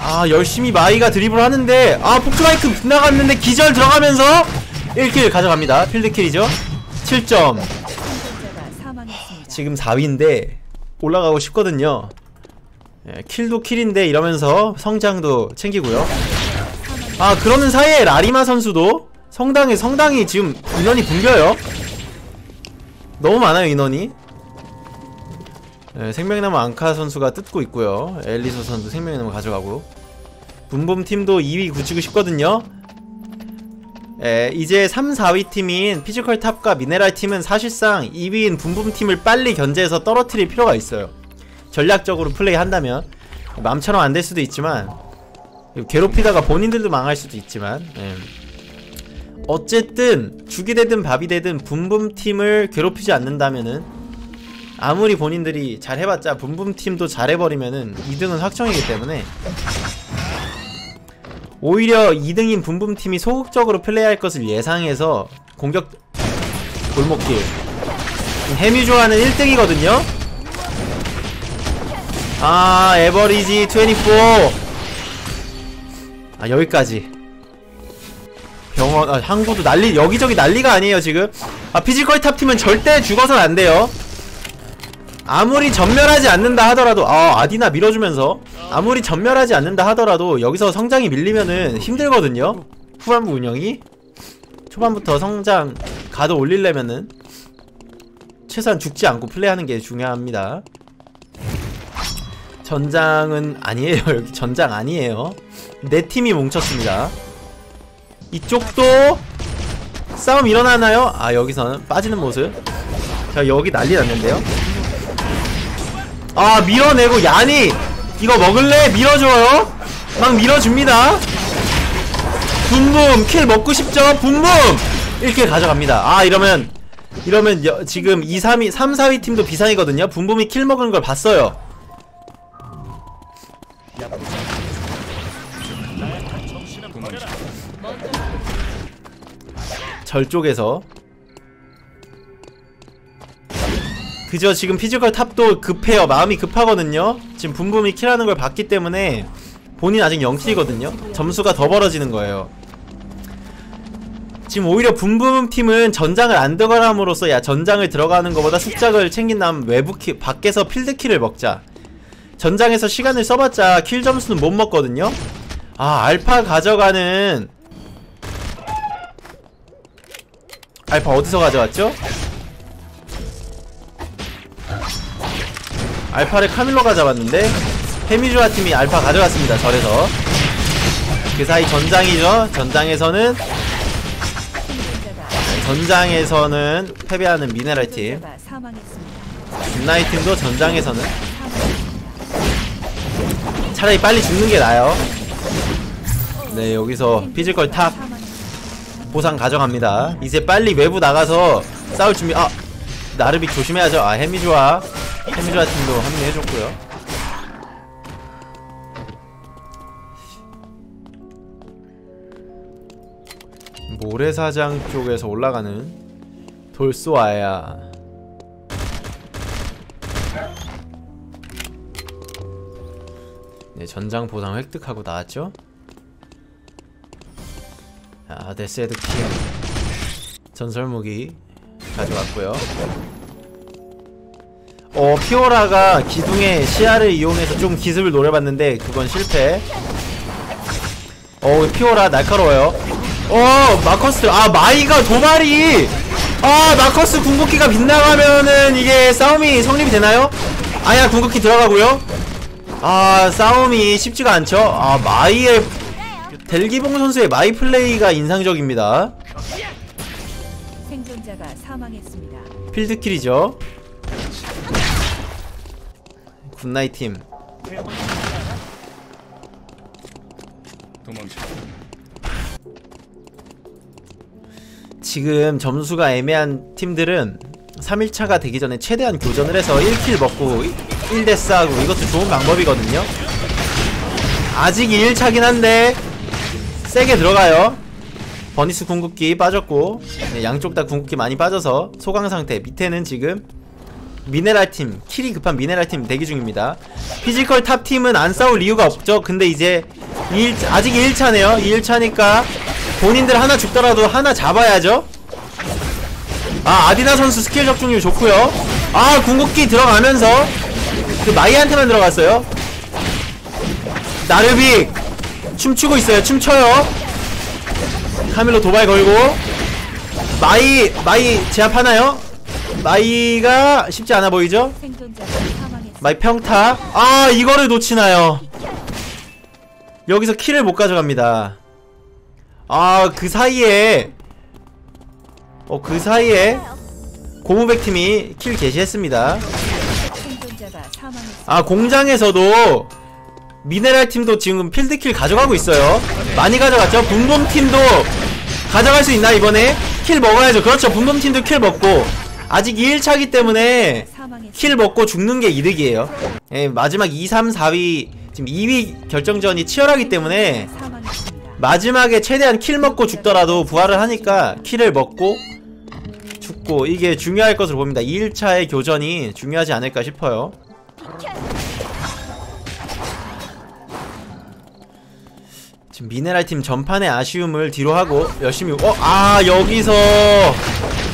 Speaker 1: 아 열심히 마이가 드리블 하는데 아 폭스바이크 빗나갔는데 기절 들어가면서 1킬 가져갑니다 필드킬이죠 7점
Speaker 2: 생존자가 사망했습니다.
Speaker 1: 지금 4위인데 올라가고 싶거든요 예, 킬도 킬인데 이러면서 성장도 챙기고요. 아 그러는 사이에 라리마 선수도 성당에 성당이 지금 인원이 붐벼요. 너무 많아요 인원이. 예, 생명나무 앙카 선수가 뜯고 있고요. 엘리소 선수 생명나무 가져가고. 붐붐 팀도 2위 굳히고 싶거든요. 예, 이제 3, 4위 팀인 피지컬 탑과 미네랄 팀은 사실상 2위인 붐붐 팀을 빨리 견제해서 떨어뜨릴 필요가 있어요 전략적으로 플레이한다면 맘처럼 안 될 수도 있지만 괴롭히다가 본인들도 망할 수도 있지만 예. 어쨌든 죽이 되든 밥이 되든 붐붐팀을 괴롭히지 않는다면은 아무리 본인들이 잘 해봤자 붐붐팀도 잘해버리면은 2등은 확정이기 때문에 오히려 2등인 붐붐팀이 소극적으로 플레이할 것을 예상해서 공격 골목길 해뮤조아는 1등이거든요 아 에버리지 24아 여기까지. 병원 아 항구도 난리 여기저기 난리가 아니에요 지금. 아 피지컬 탑팀은 절대 죽어선 안 돼요. 아무리 전멸하지 않는다 하더라도 아 아디나 밀어주면서. 아무리 전멸하지 않는다 하더라도 여기서 성장이 밀리면은 힘들거든요. 후반부 운영이. 초반부터 성장 가드 올리려면은 최소한 죽지 않고 플레이하는 게 중요합니다 전장은 아니에요. 여기 전장 아니에요. 네 팀이 뭉쳤습니다. 이쪽도 싸움 일어나나요? 아 여기서는 빠지는 모습. 자 여기 난리 났는데요. 아 밀어내고 야니! 이거 먹을래? 밀어줘요? 막 밀어줍니다. 붐붐 kill 먹고 싶죠? 붐붐! 1 kill 가져갑니다. 아 이러면 이러면 여, 지금 2, 3위 3, 4위 팀도 비상이거든요. 붐붐이 kill 먹은 걸 봤어요. 절 쪽에서. 그저 지금 피지컬 탑도 급해요. 마음이 급하거든요. 지금 붐붐이 kill하는 걸 봤기 때문에 본인 아직 0 kill이거든요. 점수가 더 벌어지는 거예요. 지금 오히려 붐붐 팀은 전장을 안 들어감으로써 야 전장을 들어가는 것보다 숙작을 챙긴 다음 외부 kill 밖에서 field kill을 먹자 전장에서 시간을 써봤자 kill 점수는 못 먹거든요 아 알파 가져가는 알파 어디서 가져왔죠? 알파를 카밀로가 잡았는데 해미좋아 팀이 알파 가져갔습니다 절에서 그 사이 전장이죠 전장에서는 전장에서는 패배하는 미네랄 팀
Speaker 2: 생존자가 사망했습니다.
Speaker 1: 굿나잇 팀도 전장에서는. 차라리 빨리 죽는 게 나아요 네 여기서 피지컬 탑. 보상 가져갑니다. 이제 빨리 외부 나가서 싸울 준비. 아 나르빅 조심해야죠. 아 해미좋아 해미좋아 팀도 합류해줬고요. 모래사장 쪽에서 올라가는 돌쏘아야. 네 전장 보상 획득하고 나왔죠. 아, 데스헤드 킹 전설 무기 가져왔고요. 어, 피오라가 기둥의 시야를 이용해서 좀 기습을 노려봤는데 그건 실패. 어, 피오라 날카로워요. 어, 마커스. 아, 마이가 도발이. 아, 마커스 궁극기가 빗나가면은 이게 싸움이 성립이 되나요? 아야, 궁극기 들어가고요. 아, 싸움이 쉽지가 않죠. 아, 마이의 델기봉 선수의 마이 플레이가 인상적입니다.
Speaker 2: 생존자가 사망했습니다.
Speaker 1: field kill이죠. 굿나잇 팀.
Speaker 3: 도망쳐.
Speaker 1: 지금 점수가 애매한 팀들은 3일차가 되기 전에 최대한 교전을 해서 1 kill 먹고 1대 싸고 이것도 좋은 방법이거든요. 아직 2일차긴 한데 세게 들어가요. 버니스 궁극기 빠졌고 네, 양쪽 다 궁극기 많이 빠져서 소강 상태. 밑에는 지금 미네랄 팀 kill이 급한 미네랄 팀 대기 중입니다 피지컬 탑 팀은 안 싸울 이유가 없죠 근데 이제 2일, 아직 2일차네요 2일차니까 본인들 하나 죽더라도 하나 잡아야죠 아 아디나 선수 스킬 적중률 좋고요 아 궁극기 들어가면서 그 마이한테만 들어갔어요? 나르빅 춤추고 있어요. 춤춰요. 카밀로 도발 걸고. 마이 마이 제압하나요? 마이가 쉽지 않아 보이죠? 마이 평타. 아 이거를 놓치나요? 여기서 kill을 못 가져갑니다. 아 그 사이에 어 그 사이에 고무백 팀이 kill 개시했습니다 아 공장에서도 미네랄 팀도 지금 field kill 가져가고 있어요. 많이 가져갔죠? 붐붐 팀도 가져갈 수 있나 이번에? kill 먹어야죠. 그렇죠. 붐붐 팀도 kill 먹고. 아직 2일차기 때문에. kill 먹고 죽는 게 이득이에요. 예, 마지막 2, 3, 4위 지금 2위 결정전이 치열하기 때문에. 마지막에 최대한 킬 먹고 죽더라도 부활을 하니까 킬을 먹고 죽고 이게 중요할 것으로 봅니다. 2일차의 교전이 중요하지 않을까 싶어요 지금 미네랄 팀 전판의 아쉬움을 뒤로 하고 열심히 어? 아 여기서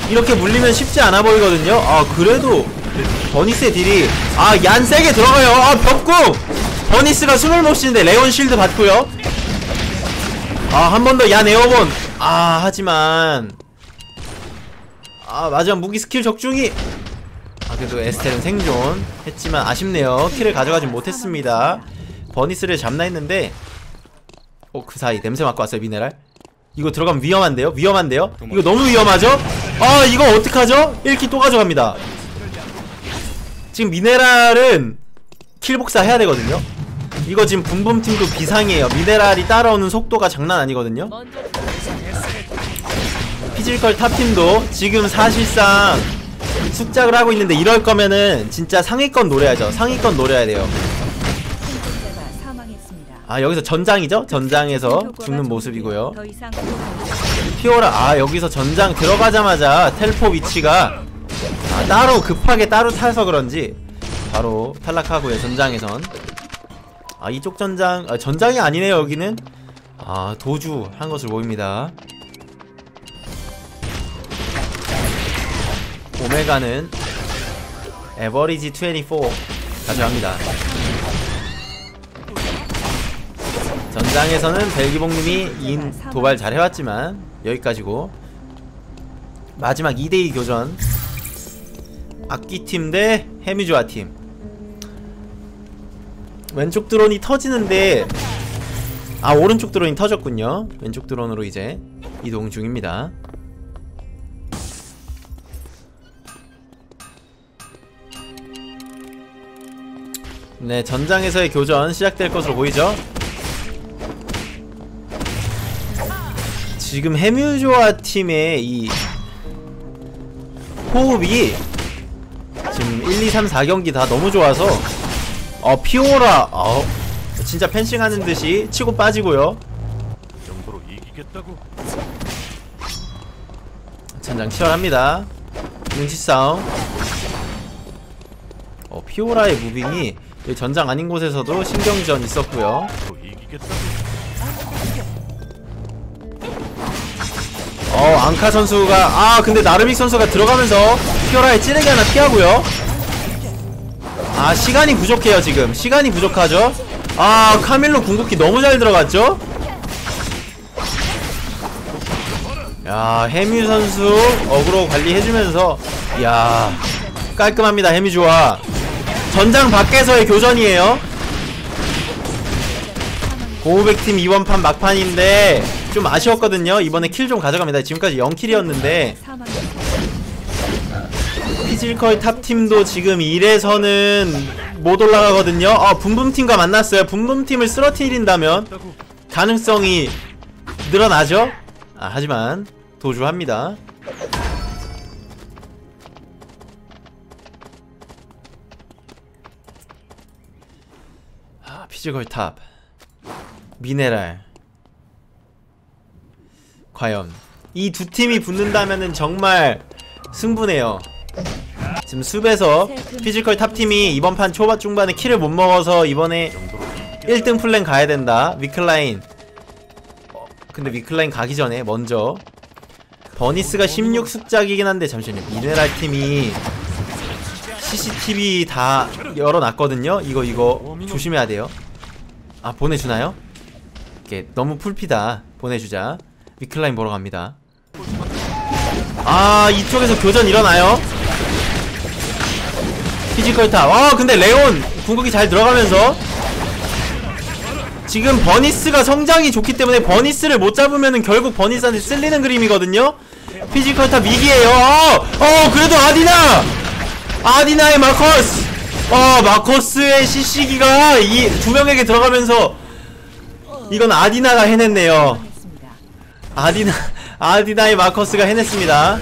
Speaker 1: 이렇게 물리면 쉽지 않아 보이거든요? 아 그래도 버니스의 deal이 아 얀 세게 들어가요. 아 벽궁! 버니스가 숨을 못 쉬는데 레온 shield 받고요. 아 한 번 더 얀 airborne. 아 하지만 아 마지막 무기 스킬 적중이 아 그래도 에스텔은 생존 했지만 아쉽네요 kill을 가져가진 못했습니다 버니스를 잡나 했는데 어 그 사이 냄새 맡고 왔어요 미네랄 이거 들어가면 위험한데요? 위험한데요? 이거 너무 위험하죠? 아 이거 어떡하죠? 1kill 또 가져갑니다 지금 미네랄은 kill 복사 해야 되거든요 이거 지금 붐붐팀도 비상이에요 미네랄이 따라오는 속도가 장난 아니거든요 피지컬 탑팀도 지금 사실상 숙작을 하고 있는데 이럴 거면은 진짜 상위권 노려야죠. 상위권 노려야 돼요. 아 여기서 전장이죠? 전장에서 죽는 모습이고요. 피오라 아 여기서 전장 들어가자마자 텔포 위치가 아, 따로 급하게 따로 타서 그런지 바로 탈락하고요 전장에선. 아 이쪽 전장 아, 전장이 아니네요 여기는. 아 도주 한 것으로 보입니다 오메가는 에버리지 24 가져갑니다. 전장에서는 벨기봉님이 인 도발 잘 해왔지만 여기까지고 마지막 2대2 교전. 악기팀 대 해미조아팀. 왼쪽 드론이 터지는데 아 오른쪽 드론이 터졌군요. 왼쪽 드론으로 이제 이동 중입니다 네 전장에서의 교전 시작될 것으로 보이죠? 지금 해뮤조아 팀의 이 호흡이 지금 1, 2, 3, 4경기 다 너무 좋아서 어 피오라 어 진짜 펜싱하는 듯이 치고 빠지고요? 전장 치열합니다. 눈치 싸움. 어 피오라의 무빙이 이 전장 아닌 곳에서도 신경전 있었고요? 어 앙카 선수가 아 근데 나르빅 선수가 들어가면서 피오라의 찌르기 하나 피하고요. 아 시간이 부족해요 지금. 시간이 부족하죠? 아 카밀로 궁극기 너무 잘 들어갔죠? 야 해뮤 선수 어그로 관리해주면서 야 깔끔합니다 해뮤 좋아 전장 밖에서의 교전이에요. 고우백팀 이번판 막판인데 좀 아쉬웠거든요. 이번에 kill 좀 가져갑니다. 지금까지 0kill이었는데.
Speaker 2: 사망했습니다.
Speaker 1: 피지컬 탑팀도 지금 1에서는 못 올라가거든요. 어 붐붐팀과 만났어요. 붐붐팀을 쓰러뜨린다면 가능성이 늘어나죠? 아 하지만 도주합니다 피지컬 탑 미네랄 과연 이 두 팀이 붙는다면은 정말 승부네요. 지금 숲에서 피지컬 탑팀이 이번 판 초반 중반에 kill을 못 먹어서 이번에 1등 플랜 가야 된다. 위클라인 어, 근데 위클라인 가기 전에 먼저 버니스가 16 숙작이긴 한데 잠시만요. 미네랄 팀이 CCTV 다 열어놨거든요. 이거 이거 조심해야 돼요 아 보내주나요? 이게 너무 풀피다. 보내주자. 위클라인 보러 갑니다. 아 이쪽에서 교전 일어나요? 피지컬 탑아 근데 레온 궁극이 잘 들어가면서 지금 버니스가 성장이 좋기 때문에 버니스를 못 잡으면은 결국 버니스한테 쓸리는 그림이거든요? 피지컬 탑 위기에요. 어, 어 그래도 아디나! 아디나의 마커스 어 마커스의 CC기가 이 두 명에게 들어가면서 이건 아디나가 해냈네요. 아디나 아디나의 마커스가 해냈습니다.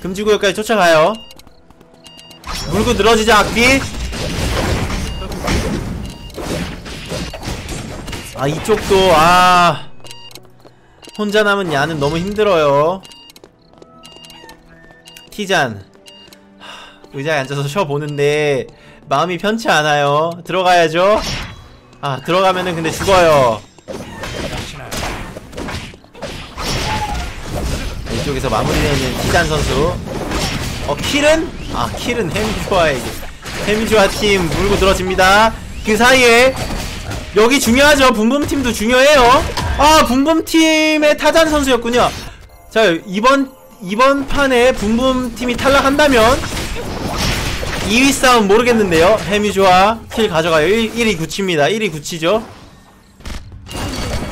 Speaker 1: 금지구역까지 쫓아가요. 물고 늘어지자 악비. 아 이쪽도 아 혼자 남은 야는 너무 힘들어요. 티잔 하, 의자에 앉아서 쉬어 보는데 마음이 편치 않아요. 들어가야죠. 아 들어가면은 근데 죽어요. 이쪽에서 마무리되는 티잔 선수 어 킬은? 아 킬은 해미조아에게 해미조아 팀 물고 들어집니다 그 사이에 여기 중요하죠 붐붐팀도 중요해요 아 붐붐팀의 타잔 선수였군요 자 이번 이번 판에 붐붐팀이 탈락한다면 2위 싸움 모르겠는데요 해미조아 킬 가져가요 1, 1위 구치입니다 1위 구치죠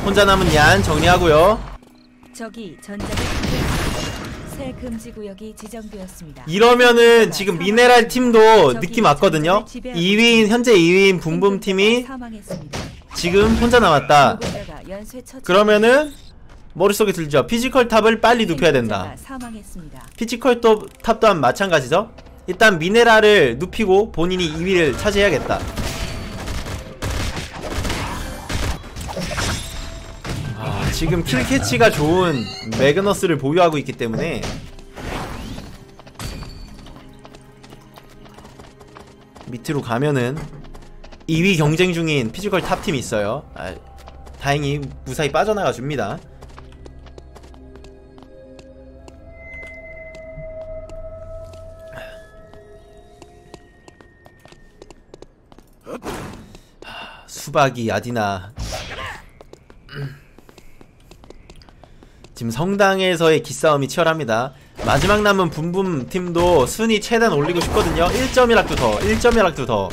Speaker 1: 혼자 남은 얀 정리하고요
Speaker 2: 새 금지 구역이 지정되었습니다.
Speaker 1: 이러면은 지금 미네랄 팀도 느낌 왔거든요. 2위인 현재 2위인 붐붐 팀이. 지금 혼자 남았다. 그러면은 머릿속에 들죠. 피지컬 탑을 빨리 눕혀야 된다. 피지컬 또탑 또한 마찬가지죠. 일단 미네랄을 눕히고 본인이 2위를 차지해야겠다. 아, 지금 kill 캐치가 좋은 매그너스를 보유하고 있기 때문에 밑으로 가면은 2위 경쟁 중인 피지컬 탑팀이 있어요. 아, 다행히 무사히 빠져나가 줍니다. 수박이 아디나. 지금 성당에서의 기싸움이 치열합니다. 마지막 남은 붐붐 팀도 순위 최대한 올리고 싶거든요. 1점이라도 더 1점이라도 더.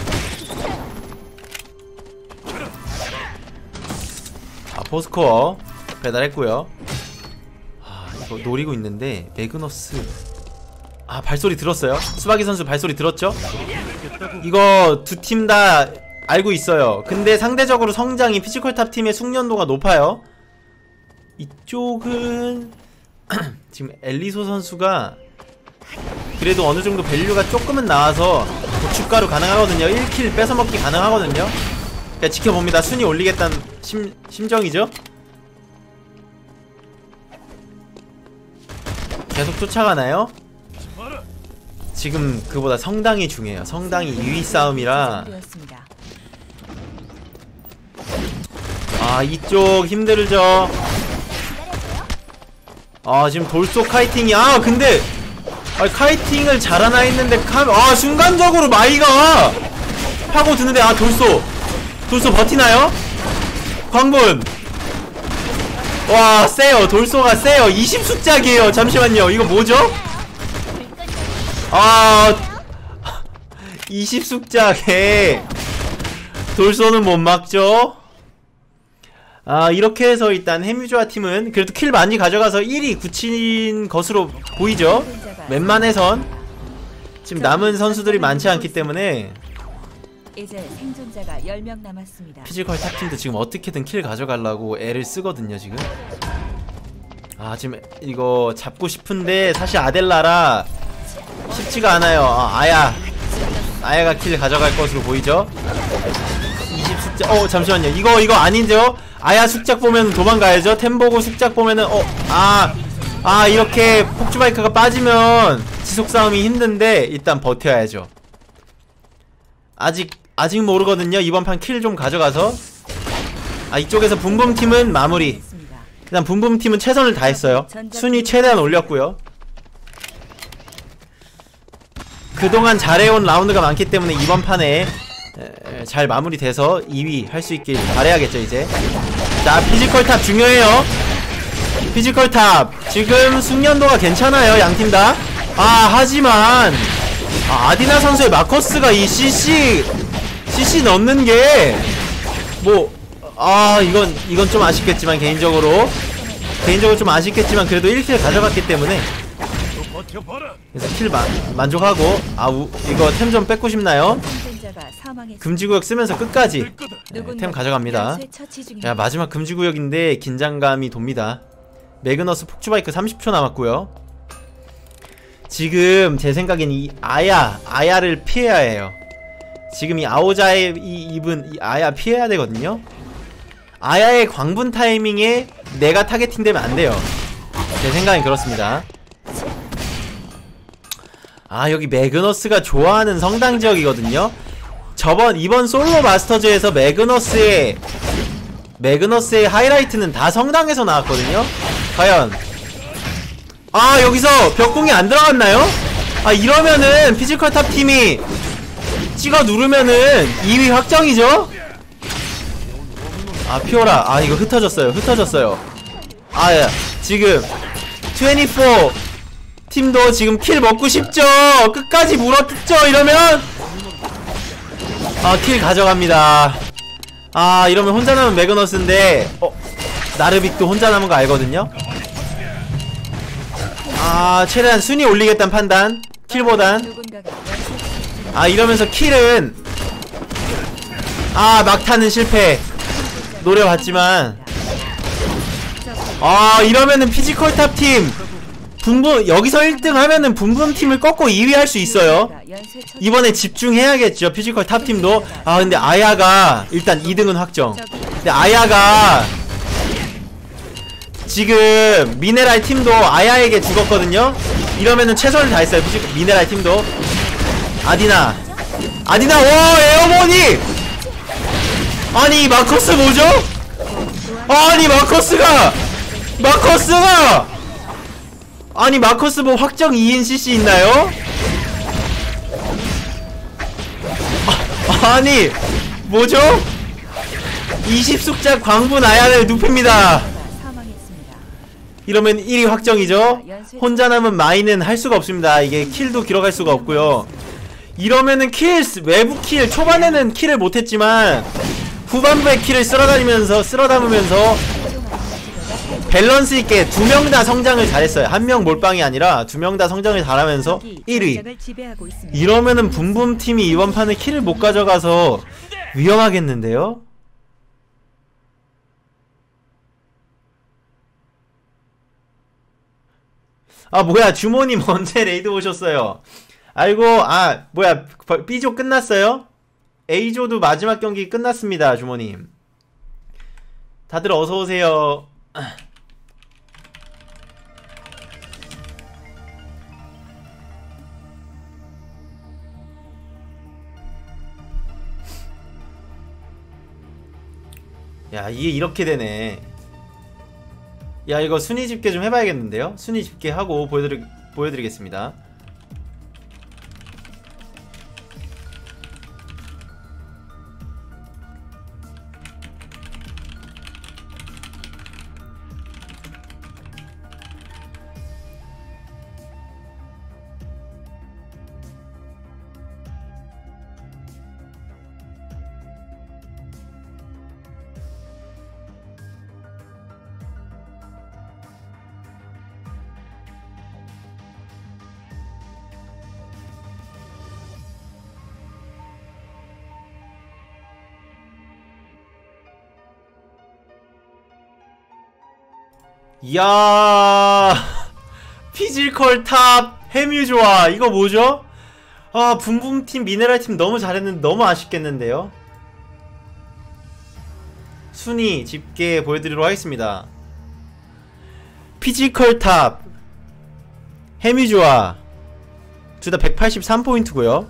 Speaker 1: 아, 포스코어 배달했고요. 아 이거 노리고 있는데 매그너스. 아 발소리 들었어요? 수박이 선수 발소리 들었죠? 이거 두 팀 다 알고 있어요. 근데 상대적으로 성장이 피지컬 탑 팀의 숙련도가 높아요. 이쪽은 지금 엘리소 선수가 그래도 어느 정도 value가 조금은 나와서 고춧가루 가능하거든요. 1kill 뺏어먹기 가능하거든요. 그러니까 지켜봅니다. 순위 올리겠다는 심, 심정이죠. 계속 쫓아가나요? 지금 그보다 성당이 중요해요. 성당이 2위 싸움이라 아 이쪽 힘들죠? 아 지금 돌속 카이팅이 아 근데 아 카이팅을 잘하나 했는데 카... 아 순간적으로 마이가 파고 드는데 아 돌소 돌소 버티나요? 광분 와 세요. 돌소가 세요. 20숫짝이에요. 잠시만요. 이거 뭐죠? 아 20숙작에 돌소는 못 막죠 아 이렇게 해서 일단 해뮤조아 팀은 그래도 kill 많이 가져가서 1위 굳힌 것으로 보이죠? 웬만해선 지금 남은 선수들이 많지 않기 때문에
Speaker 2: 이제 생존자가 10명 남았습니다.
Speaker 1: 피지컬 탑팀도 지금 어떻게든 kill 가져가려고 애를 쓰거든요 지금. 아 지금 이거 잡고 싶은데 사실 아델라라 쉽지가 않아요. 아, 아야. 아야가 kill 가져갈 것으로 보이죠? 20 숙작 어 잠시만요. 이거 이거 아닌데요 아야 숙작 보면 도망가야죠 템 보고 숙작 보면은 어아아 아, 이렇게 폭주바이크가 빠지면 지속 싸움이 힘든데 일단 버텨야죠. 아직 아직 모르거든요. 이번 판 kill 좀 가져가서 아 이쪽에서 붐붐 팀은 마무리. 일단 붐붐 팀은 최선을 다했어요. 순위 최대한 올렸고요. 그동안 잘해온 라운드가 많기 때문에 이번 판에 에, 잘 마무리돼서 2위 할 수 있길 바래야겠죠 이제. 자 피지컬 탑 중요해요. 피지컬 탑 지금 숙련도가 괜찮아요 양팀 다. 아 하지만 아, 아디나 선수의 마커스가 이 CC CC 넣는 게 뭐 아 이건 이건 좀 아쉽겠지만 개인적으로 개인적으로 좀 아쉽겠지만 그래도 1kill 가져갔기 때문에. 그래서 kill 마, 만족하고 아 우, 이거 템 좀 뺏고 싶나요? 금지구역 쓰면서 끝까지. 네,
Speaker 2: 누군가
Speaker 1: 템 가져갑니다. 야 마지막 금지구역인데 긴장감이 돕니다. 매그너스 폭주바이크 30초 남았고요. 지금 제 생각엔 이 아야 아야를 피해야 해요. 지금 이 아오자이 입은 이 아야 피해야 되거든요. 아야의 광분 타이밍에 내가 targeting 되면 안 돼요. 제 생각엔 그렇습니다. 아 여기 매그너스가 좋아하는 성당 지역이거든요 저번 이번 솔로 마스터즈에서 매그너스의 매그너스의 하이라이트는 다 성당에서 나왔거든요? 과연. 아 여기서 벽공이 안 들어갔나요? 아 이러면은 피지컬 탑 팀이 찍어 누르면은 2위 확정이죠? 아 피오라. 아 이거 흩어졌어요. 흩어졌어요. 아 예. 지금 24 팀도 지금 킬 먹고 싶죠? 끝까지 물어뜯죠? 이러면 아 킬 가져갑니다. 아 이러면 혼자 남은 매그너스인데 어 나르빅도 혼자 남은 거 알거든요? 아 최대한 순위 올리겠다는 판단. 킬보단. 아 이러면서 킬은 아 막타는 실패. 노려봤지만. 아 이러면은 피지컬 탑팀 붐붐 여기서 1등 하면은 붐붐 팀을 꺾고 2위 할 수 있어요. 이번에 집중해야겠죠 피지컬 탑팀도. 아 근데 아야가 일단 2등은 확정. 근데 아야가 지금 미네랄 팀도 아야에게 죽었거든요. 이러면은 최선을 다했어요 피지 미네랄 팀도. 아디나. 아디나 와 에어모니 아니 마커스 뭐죠? 아니 마커스가! 마커스가 아니 마커스 뭐 확정 2인 CC 있나요? 아, 아니 뭐죠? 20숙자 광분 아야를 눕힙니다. 이러면 1위 확정이죠 혼자 남은 마이는 할 수가 없습니다 이게 킬도 길어갈 수가 없고요 이러면은 킬 외부 킬 초반에는 킬을 못했지만 후반부에 킬을 쓸어다니면서 쓸어담으면서 밸런스 있게 두 명 다 성장을 잘했어요 한 명 몰빵이 아니라 두 명 다 성장을 잘하면서 1위
Speaker 2: 전장을 지배하고 있습니다.
Speaker 1: 이러면은 붐붐 팀이 이번 판에 킬을 못 가져가서 위험하겠는데요? 아 뭐야 주모님 언제 레이드 오셨어요? 아이고 아 뭐야 벌- B조 끝났어요? A조도 마지막 경기 끝났습니다 주모님 다들 어서오세요 야 이게 이렇게 되네. 야 이거 순위 집계 좀 해봐야겠는데요? 순위 집계하고 보여드리, 보여드리겠습니다 이야 피지컬 탑 해뮤 좋아. 이거 뭐죠? 아 붐붐팀 미네랄팀 너무 잘했는데 너무 아쉽겠는데요? 순위 집계 보여드리도록 하겠습니다. 피지컬 탑 해뮤 좋아. 둘 다 183포인트고요